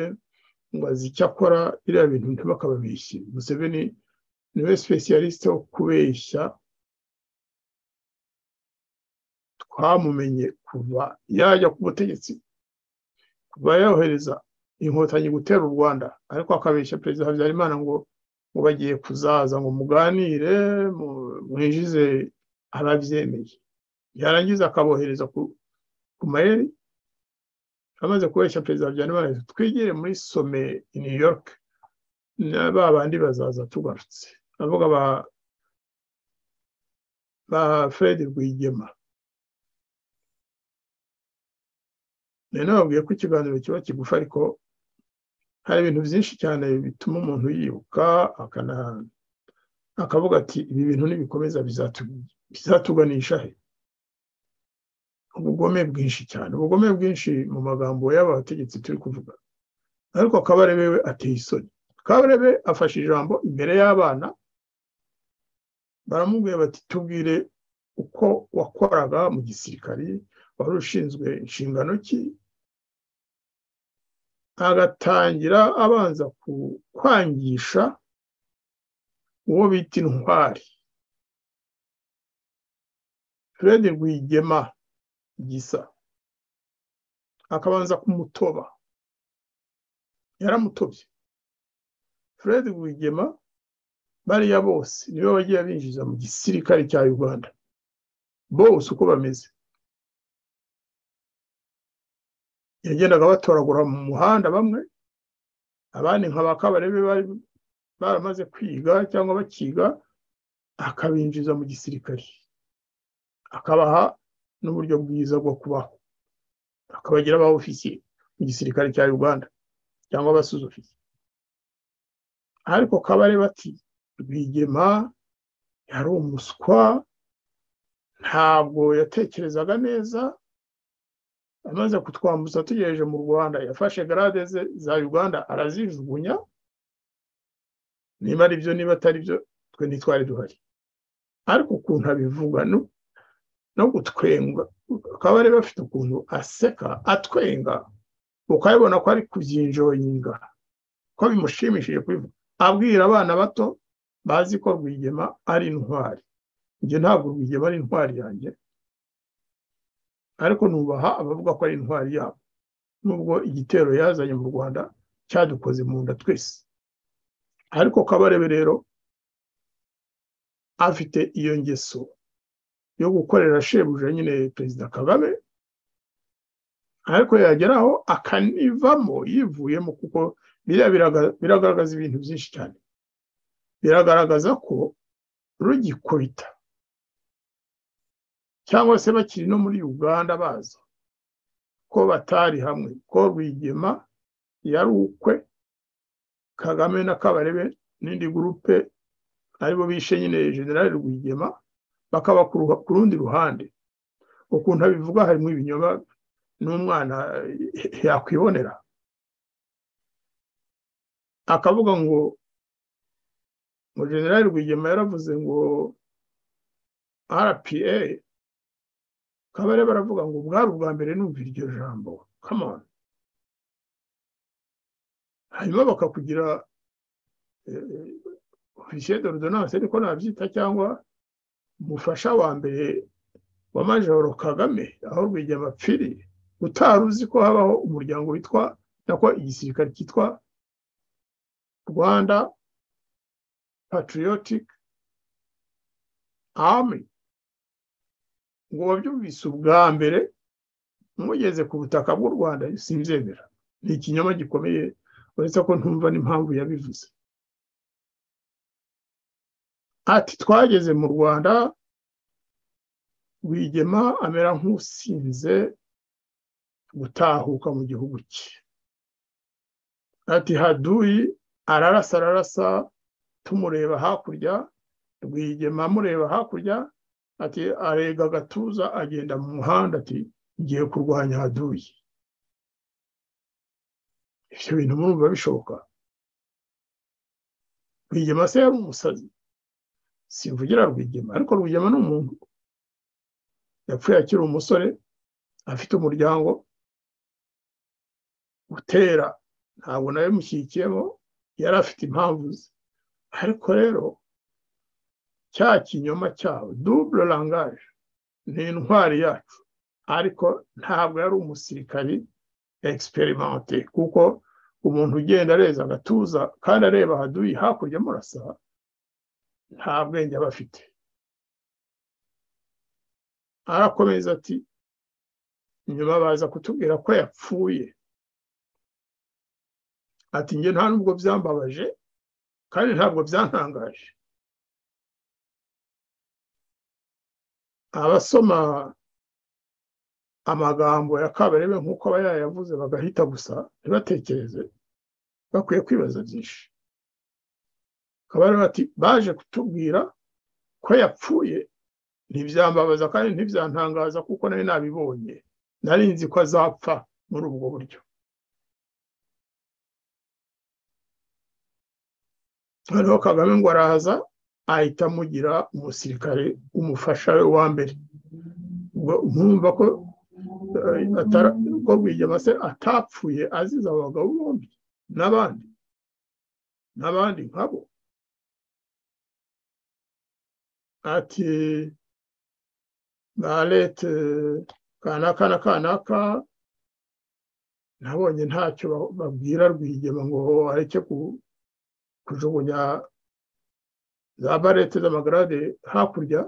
ngo azi icyo akora biriya bintu ntibakababeshye museveni ni we sipesiyalisite wo kubeshya. Twamumenye kuva yajya ku butegetsi kuva yohereza inkotanyi gutera u rwanda. Ariko akabeshya perezida habyarimana ngo ngo bagiye kuzaza ngo muganire mwinjize ababyemeye yarangiza akabohereza ku mayeri amaze kubeshya perezida habyarimana twigire muri some i new york ba bandi bazaza tugarutse avuga ba ba fred rwigema. Nari nababwiye ko ikiganiro kiba kigufi ariko hari ibintu byinshi cyane bituma umuntu yibuka akavuga ati ibi bintu nibikomeza bizatuganisha he? Ubugome bwinshi cyane. Ubugome bwinshi mu magambo y'abategetsi turi kuvuga. Ariko kabarebe we ateye isoni. Kabarebe afashe ijambo imbere y'abana baramubwira bati tubwire uko wakoraga mu gisirikari wari ushinzwe inshingano ki? Agatangira abanza kwangisha uwo bita intwari. Fred rwigema gisa. Akabanza kumutoba. Yaramutobye. Fred rwigema bariya bose nibo bagiye binjiza mu gisirikare cya uganda. Bose uko bameze. Yagendaga batoragura mu muhanda bamwe abandi nka ba kabarebe bari baramaze kwiga cyangwa bakiga akabinjiza mu gisirikare. Akabaha n'uburyo bwiza bwo kubaho akabagira aba ofisiye mu gisirikare cya uganda cyangwa abasuza ofisiye ariko kabare bati rwigema yari umuswa ntabwo yatekerezaga neza amaze kutwambutsa tugejeje mu rwanda yafashe garade ze za uganda arazijugunya niba ari byo niba atari byo twe ntitwari duhari. Ariko ukuntu abivuga no gutwenga akaba ari bafite ukuntu aseka atwenga ukabibona ko ari kubyinjoyinga ko bimushimishije kubivuga abwira abana bato bazi ko rwigema ari intwari. Njye ntabwo rwigema ari intwari yanjye ariko nubaha abavuga ko ari intwari yabo. Nubwo igitero yazanye mu rwanda cyadukoze mu nda twese. Ariko kabarebe rero afite iyo ngeso. Yo gukorera shebuja nyine perezida kagame ariko yageraho akanivamo yivuyemo kuko biriya biragaragaza ibintu byinshi cyane. Biragaragaza ko rugikubita. Cyangwa se bakiri no muri uganda baza ko batari hamwe ko rwigema yari ukwe kagame na kabarebe n'indi gurupe ari bo bishe nyine generale rwigema bakaba ku rundi ruhande. Ukuntu abivuga harimo ibinyoma n'umwana yakwibonera. Akavuga ngo ngo generale rwigema yaravuze ngo rpa kabare baravuga ngo bwari ubwa mbere numva iryo jambo. On. Hanyuma bakakugira ofisiye de ordonance ariko nabyita cyangwa umufasha wa mbere wa majoro kagame aho rwigema apfiriye utari uzi ko habaho umuryango witwa nako igisirikare cyitwa rwanda patriotic army. Ngo wabyumvise ubwa mbere mugeze ku butaka bw'u rwanda simbyemera ni ikinyoma gikomeye uretse ko ntumva n'impamvu yabivuze. Ati twageze mu rwanda rwigema amera nk'usinze gutahuka mu gihugu cye. Ati haduyi ararasa ararasa tumureba hakurya rwigema amureba hakurya ati arega agatuza agenda mu muhanda ati ngiye kurwanya haduyi ibyo bintu murumva bishoboka. Rwigema se yari umusazi. Simvugira rwigema ariko rwigema ni umuntu. Yapfuye akiri umusore afite umuryango utera ntabwo nawe mushyikiyemo yari afite impamvu ze. Ariko rero cya kinyoma cyabo dubure langaje ni intwari yacu. Ariko ntabwo yari umusirikari egisiperimante kuko umuntu ugenda areza agatuza kandi areba haduyi hakurya amurasa nta bwenge aba afite arakomeza ati nyuma baza kutubwira ko yapfuye. Ati njye nta nubwo byambabaje kandi ntabwo byantangaje. Abasoma amagambo ya kabarebe nk'uko aba yayavuze bagahita gusa ntibatekereze bakwiye kwibaza byinshi. Kabarebe ati baje kutubwira ko yapfuye. Ntibyambabaza kandi ntibyantangaza kuko nari nabibonye. Nari nzi ko azapfa muri ubwo buryo. Noneho kagame ngo araza ahita amugira umusirikare umufasha we wa mbere. Nkumva ko ko rwigema se atapfuye azize abagabo bombi n'abandi n'abandi nkabo. Ati ba leta kanaka na kanaka nabonye ntacyo babwira rwigema ngo areke kujugunya za barete z'amagarade hakurya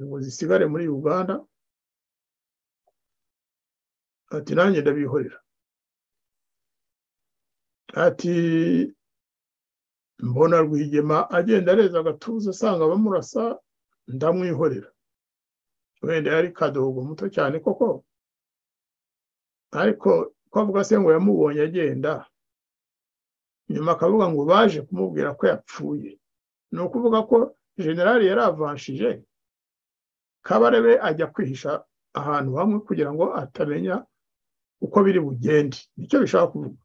ngo zisigare muri uganda. Ati nanjye ndabihorera. Ati mbona rwigema agenda areza agatuza asanga abamurasa ndamwihorera. Wenda yari kadogo muto cyane koko? Ariko ko avuga se ngo yamubonye agenda. Nyuma akavuga ngo baje kumubwira ko yapfuye. Ni ukuvuga ko generali yari avanshije kabarebe ajya kwihisha ahantu hamwe kugira ngo atamenya uko biri bugende. Nicyo bishaka kuvuga.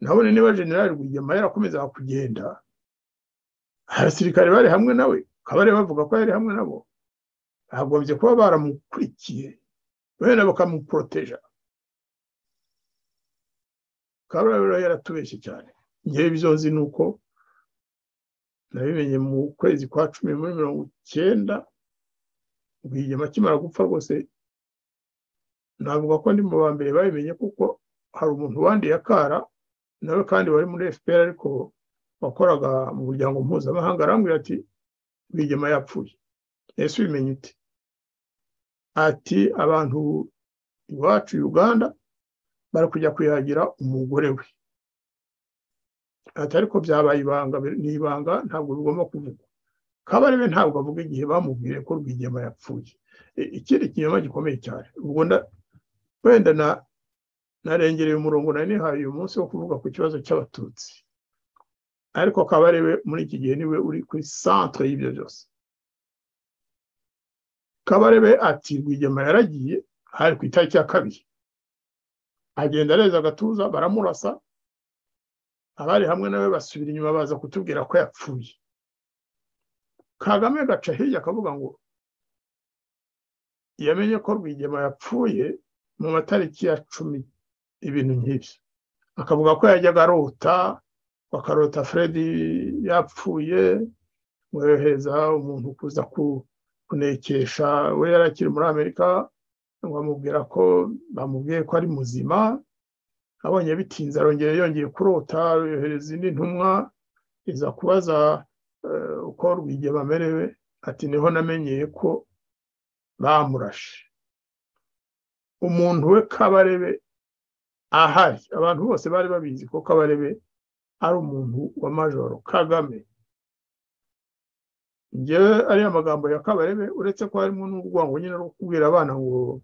Nabone niba generali rwigema yarakomezaga kugenda abasirikare bari hamwe nawe kabarebe bavuga ko yari hamwe nabo. Bagombye kuba baramukurikiye wenda bakamuporoteja kabarebe rero yaratubeshye cyane. Ngewe ibyo ni uko nabimenye mu kwezi kwa cumi muri mirongo icyenda rwigema akimara gupfa rwose navuga ko ndi mu ba mbere babimenye kuko hari umuntu wandiye akara nawe kandi wari muri fpr ariko wakoraga mu muryango mpuzamahanga arambwira ati rwigema yapfuye. Ese ubimenye ute? Ati abantu iwacu uganda bari kujya kwihagira umugore we. Ati ariko byabaye ibanga ni ibanga ntabwo bigomba kuvugwa. Kabarebe ntabwo avuga igihe bamubwiye ko rwigema yapfuye. Ikindi kinyoma gikomeye cyane ubwo wenda na narengereye umurongo nari nihaye uyu munsi wo kuvuga ku kibazo cy'abatutsi. Ariko kabarebe muri iki gihe ni we uri kuri centre y'ibyo byose. Kabarebe ati rwigema yaragiye hari ku itariki ya kabiri. Agenda areza agatuza baramurasa abari hamwe nawe basubira inyuma baza kutubwira ko yapfuye. Kagame gaca hirya akavuga ngo yamenye ko rwigema yapfuye mu matariki ya cumi ibintu nk'ibyo. Akavuga ko yajyaga arota bakarota fred yapfuye mwohereza umuntu kuza kunekesha we yari akiri muri amerika bamubwira ko bamubwiye ko ari muzima abonye bitinze arongera yongeye kurota yohereza indi ntumwa iza kubaza uko rwigema amerewe ati ni ho namenyeye ko bamurashe. Umuntu we kabarebe ahari. Abantu bose bari babizi ko kabarebe ari umuntu wa majoro kagame. Ngewe ariya magambo ya kabarebe uretse ko harimo n'urwango nyine rwo kubwira abana ngo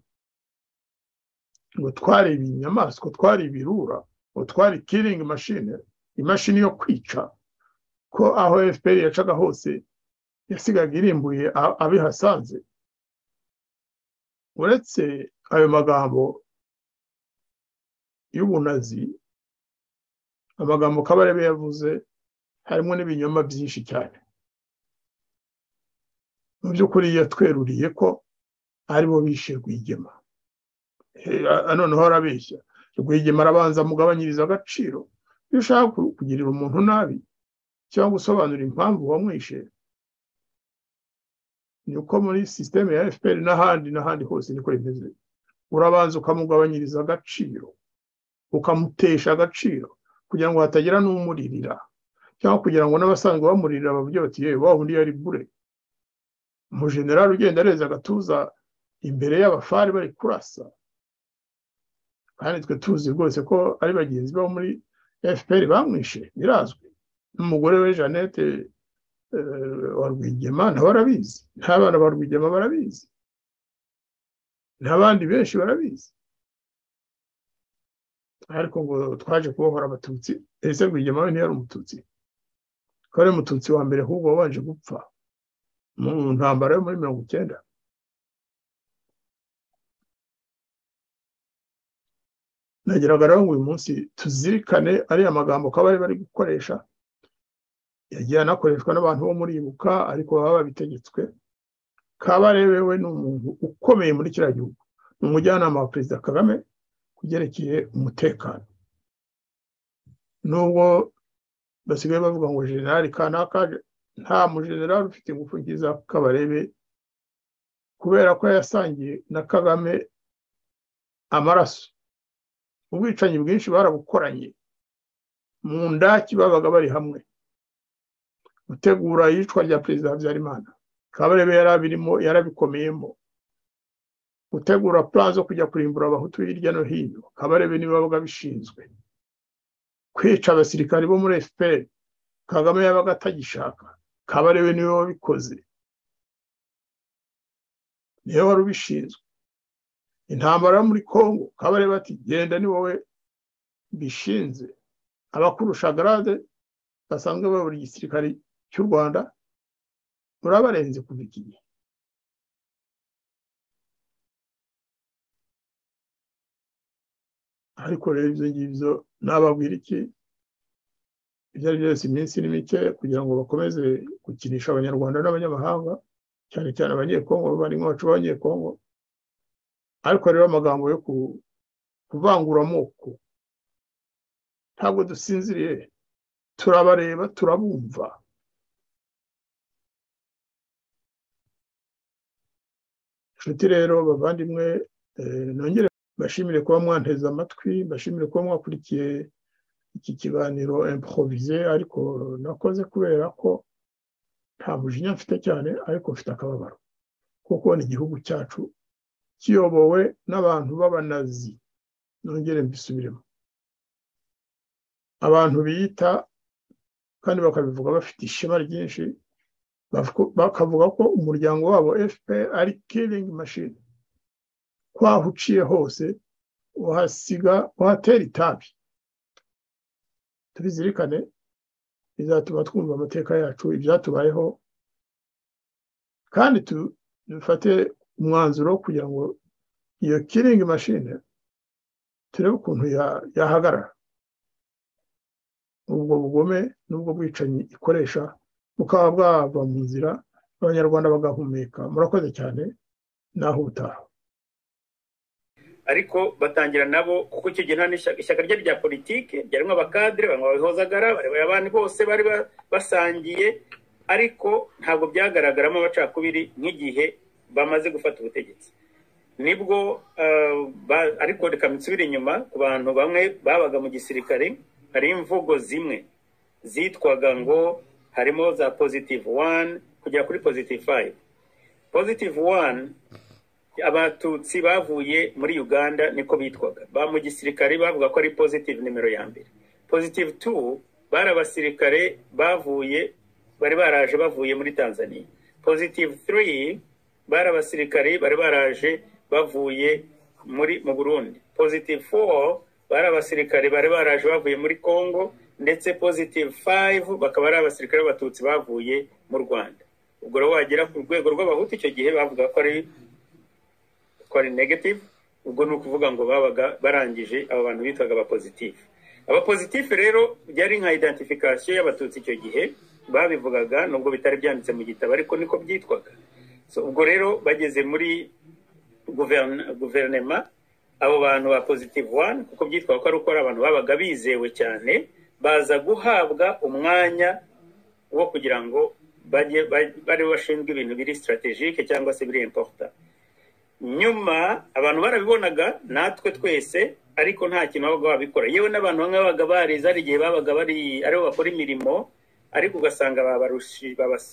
ngo twari inyamaswa twari ibirura ngo twari kiringi mashine imashini yo kwica ko aho fpr yacaga hose yasigaga irimbuye abihasanze. Uretse ayo magambo y'ubunazi amagambo kabarebe yavuze harimo n'ibinyoma byinshi cyane. Mu by'ukuri yatweruriye ko ari bo bishe rwigema. Noneho arabeshya. Rwigema arabanza amugabanyiriza agaciro. Iyo ushaka kugirira umuntu nabi cyangwa gusobanura impamvu wamwishe ni uko muri sisiteme ya fpr n'ahandi n'ahandi hose niko bimeze. Urabanza ukamugabanyiriza agaciro ukamutesha agaciro. Kugira ngo hatagira n'umuririra cyangwa kugira ngo n'abasanzwe bamuririra bavuge bati yewe wa undi yari bure umujenerali ugenda areza agatuza imbere y'abafari bari kurasa. Kandi twe tuzi rwose ko ari bagenzi bo muri fpr bamwishe birazwi. N'umugore we jeannette wa rwigema nabo barabizi n'abana ba rwigema barabizi. N'abandi benshi barabizi. Ariko ngo twaje kubohora abatutsi ese rwigema we ntiyari umututsi ko ari umututsi wa mbere ahubwo wabanje gupfa mu ntambara yo muri mirongo icyenda nagiraga rero ngo uyu munsi tuzirikane ariya magambo ko bari bari gukoresha yagiye anakoreshwa n'abantu bo muri ibuka ariko baba babitegetswe kabarebewe ni umuntu ukomeye muri kiriya gihugu ni umujyanama wa perezida kagame ku byerekeye umutekano. Nubwo basigaye bavuga ngo generali kanaka nta mujenerali ufite ingufu nziza kabarebe kubera ko yasangiye na kagame amaraso. Ubwicanyi bwinshi barabukoranye. Mu ndaki babaga bari hamwe. Gutegura iyicwa rya perezida habyarimana. Kabarebe yarabikomeyemo. Gutegura plan zo kujya kurimbura abahutu hirya no hino kabarebe ni we wabaga bishinzwe. Kwica abasirikari bo muri fpr kagame yabaga atagishaka kabarebe ni we wabikoze ni we wari ubishinzwe. Intambara muri congo kabarebe ati genda ni wowe bishinze abakurusha garade basanzwe bayobora igisirikare cy'u rwanda urabarenze kuva iki ariko rero ibyo ngibyo nababwira iki? Ibyo ari byo byose iminsi ni mike kugira ngo bakomeze gukinisha abanyarwanda n'abanyamahanga cyane cyane abanyekongo barimo bacu b'abanyekongo. Ariko rero amagambo yo kuvangura amoko ntabwo dusinziriye. Turabareba turabumva. Inshuti rero bavandimwe nongere bashimire kuba mwanteze amatwi bashimire kuba mwakurikiye iki kiganiro improvize ariko nakoze kubera ko nta mujinya mfite cyane ariko mfite akababaro. Kuko ni igihugu cyacu kiyobowe n'abantu b'abanazi. Nongere mbisubiremo. Abantu biyita kandi bakabivuga bafite ishema ryinshi bakavuga ko umuryango wabo fpr ari kiringi mashini kwaho uciye hose uhasiga uhatera itabi. Tubizirikane bizatuma twumva amateka yacu ibyatubayeho kandi dufate umwanzuro kugira ngo iyo kiringi mashine turebe ukuntu yahagarara. Ubwo bugome n'ubwo bwicanyi ikoresha bukaba bwava mu nzira abanyarwanda bagahumeka. Murakoze cyane naho utaha ariko batangira nabo kuko icyo gihe nta ishyaka rye rya politike ryarimo abakadire bamwe babihozagara bari abandi bose bari ba- basangiye ariko ntabwo byagaragaramo amacakubiri nk'igihe bamaze gufata ubutegetsi. Nibwo eh, ariko reka nsubire inyuma ku bantu bamwe babaga mu gisirikare hari imvugo zimwe zitwaga ngo harimo za positive one kugera kuri positive five. Positive one abatutsi bavuye muri uganda niko bitwaga. Ba mu gisirikare bavuga ko ari positive nimero ya mbere. Positive two bari abasirikare bavuye bari baraje bavuye muri tanzania. Positive three bari abasirikare bari baraje bavuye muri mu burundi. Positive four bari abasirikare bari baraje bavuye muri congo ndetse positive five bakaba ari abasirikare b'abatutsi bavuye mu rwanda. Ubwo rero wagera ku rwego rw'abahutu icyo gihe bavuga ko ari ko ari negative ubwo ni ukuvuga ngo babaga barangije aba bantu bitwaga abapositive. Abapositive rero byari nka identification y'abatutsi icyo gihe babivugaga nubwo bitari byanditse mu gitabo ariko niko byitwaga. Ubwo rero bageze muri guverinema abo bantu ba positive one kuko byitwaga ko ari uko ari abantu babaga bizewe cyane baza guhabwa umwanya wo kugira ngo bajye ba- bari bashinzwe ibintu biri strategique cyangwa se biri important. Nyuma abantu barabibonaga natwe twese ariko nta kintu babaga babikora. Yewe n'abantu bamwe babaga barize hari igihe babaga bari ari bo bakora imirimo ariko ugasanga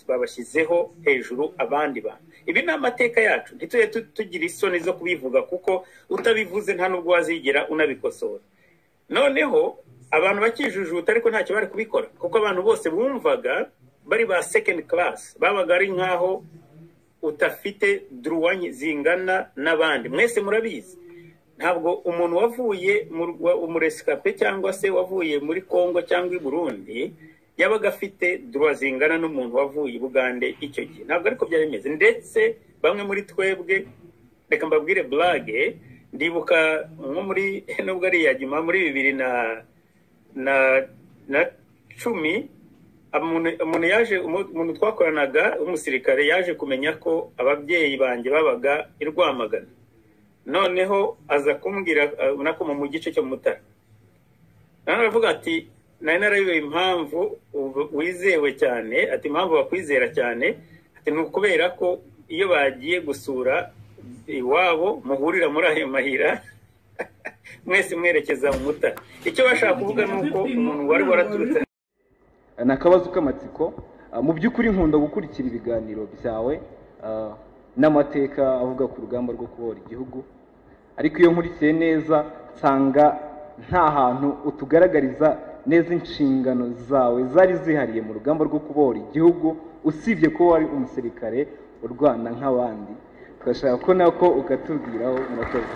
babashyizeho hejuru abandi bantu. Ibi ni amateka yacu. Ntitujye tu- tugira isoni zo kubivuga kuko utabivuze nta n'ubwo wazigera unabikosora. Noneho abantu bakijujuta ariko ntacyo bari kubikora. Kuko abantu bose bumvaga bari ba second class. Babaga ari nk'aho udafite duruwanyi zingana n'abandi. Mwese murabizi. Ntabwo umuntu wavuye umuresikape cyangwa se wavuye muri congo cyangwa i burundi yabaga afite duruwa zingana n'umuntu wavuye i bugande icyo gihe. Ntabwo ariko byari bimeze. Ndetse bamwe muri twebwe reka mbabwire burage ndibuka nko muri nubwo ari iya nyuma muri bibiri na na na cumi umuntu yaje umu- umuntu twakoranaga w'umusirikare yaje kumenya ko ababyeyi banjye babaga i rwamagana. Noneho aza kumbwira uh, nako mu gice cyo mu mutara. Aravuga ati nari narabiwe impamvu wizewe cyane ati impamvu bakwizera cyane ati ni ukubera ko iyo bagiye gusura iwabo muhurira muri ayo mahira mwese mwerekeza mu mutara. Icyo bashaka kuvuga ni uko umuntu wari waraturutse ni akabazo k'amatsiko. Ah, mu by'ukuri nkunda gukurikira ibiganiro byawe ah, n'amateka avuga ku rugamba rwo kubohora igihugu. Ariko iyo nkurikiye neza nsanga nta hantu utugaragariza neza inshingano zawe zari zihariye mu rugamba rwo kubohora igihugu. Usibye ko wari umusirikare urwana nk'abandi. Tugashaka ko nako ukatubwiraho murakoze.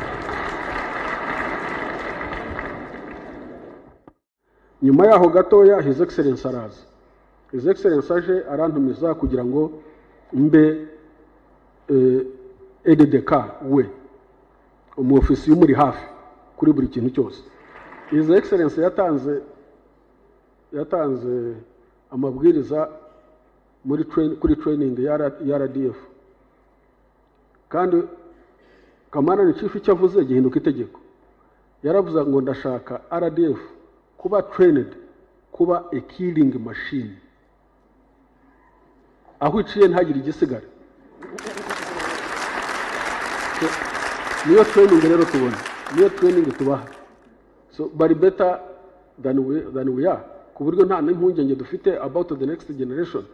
Nyuma yaho gatoya his excellence araza. His excellence aje arantumiza kugira ngo mbe eh, ededk we. Umuofisiye umuri hafi kuri buri kintu cyose. His excellence yatanze yatanze amabwiriza muri kuri training ya rdf kandi kamarani chief icyo avuze gihinduka itegeko. Yaravuze ngo ndashaka rdf kuba trained kuba a killing machine. Aho iciye ntagire igisigara. Niyo training rero tubona niyo training tubaha. So bari better than we, than we are. Ku buryo nta n'impungenge dufite about the next generation.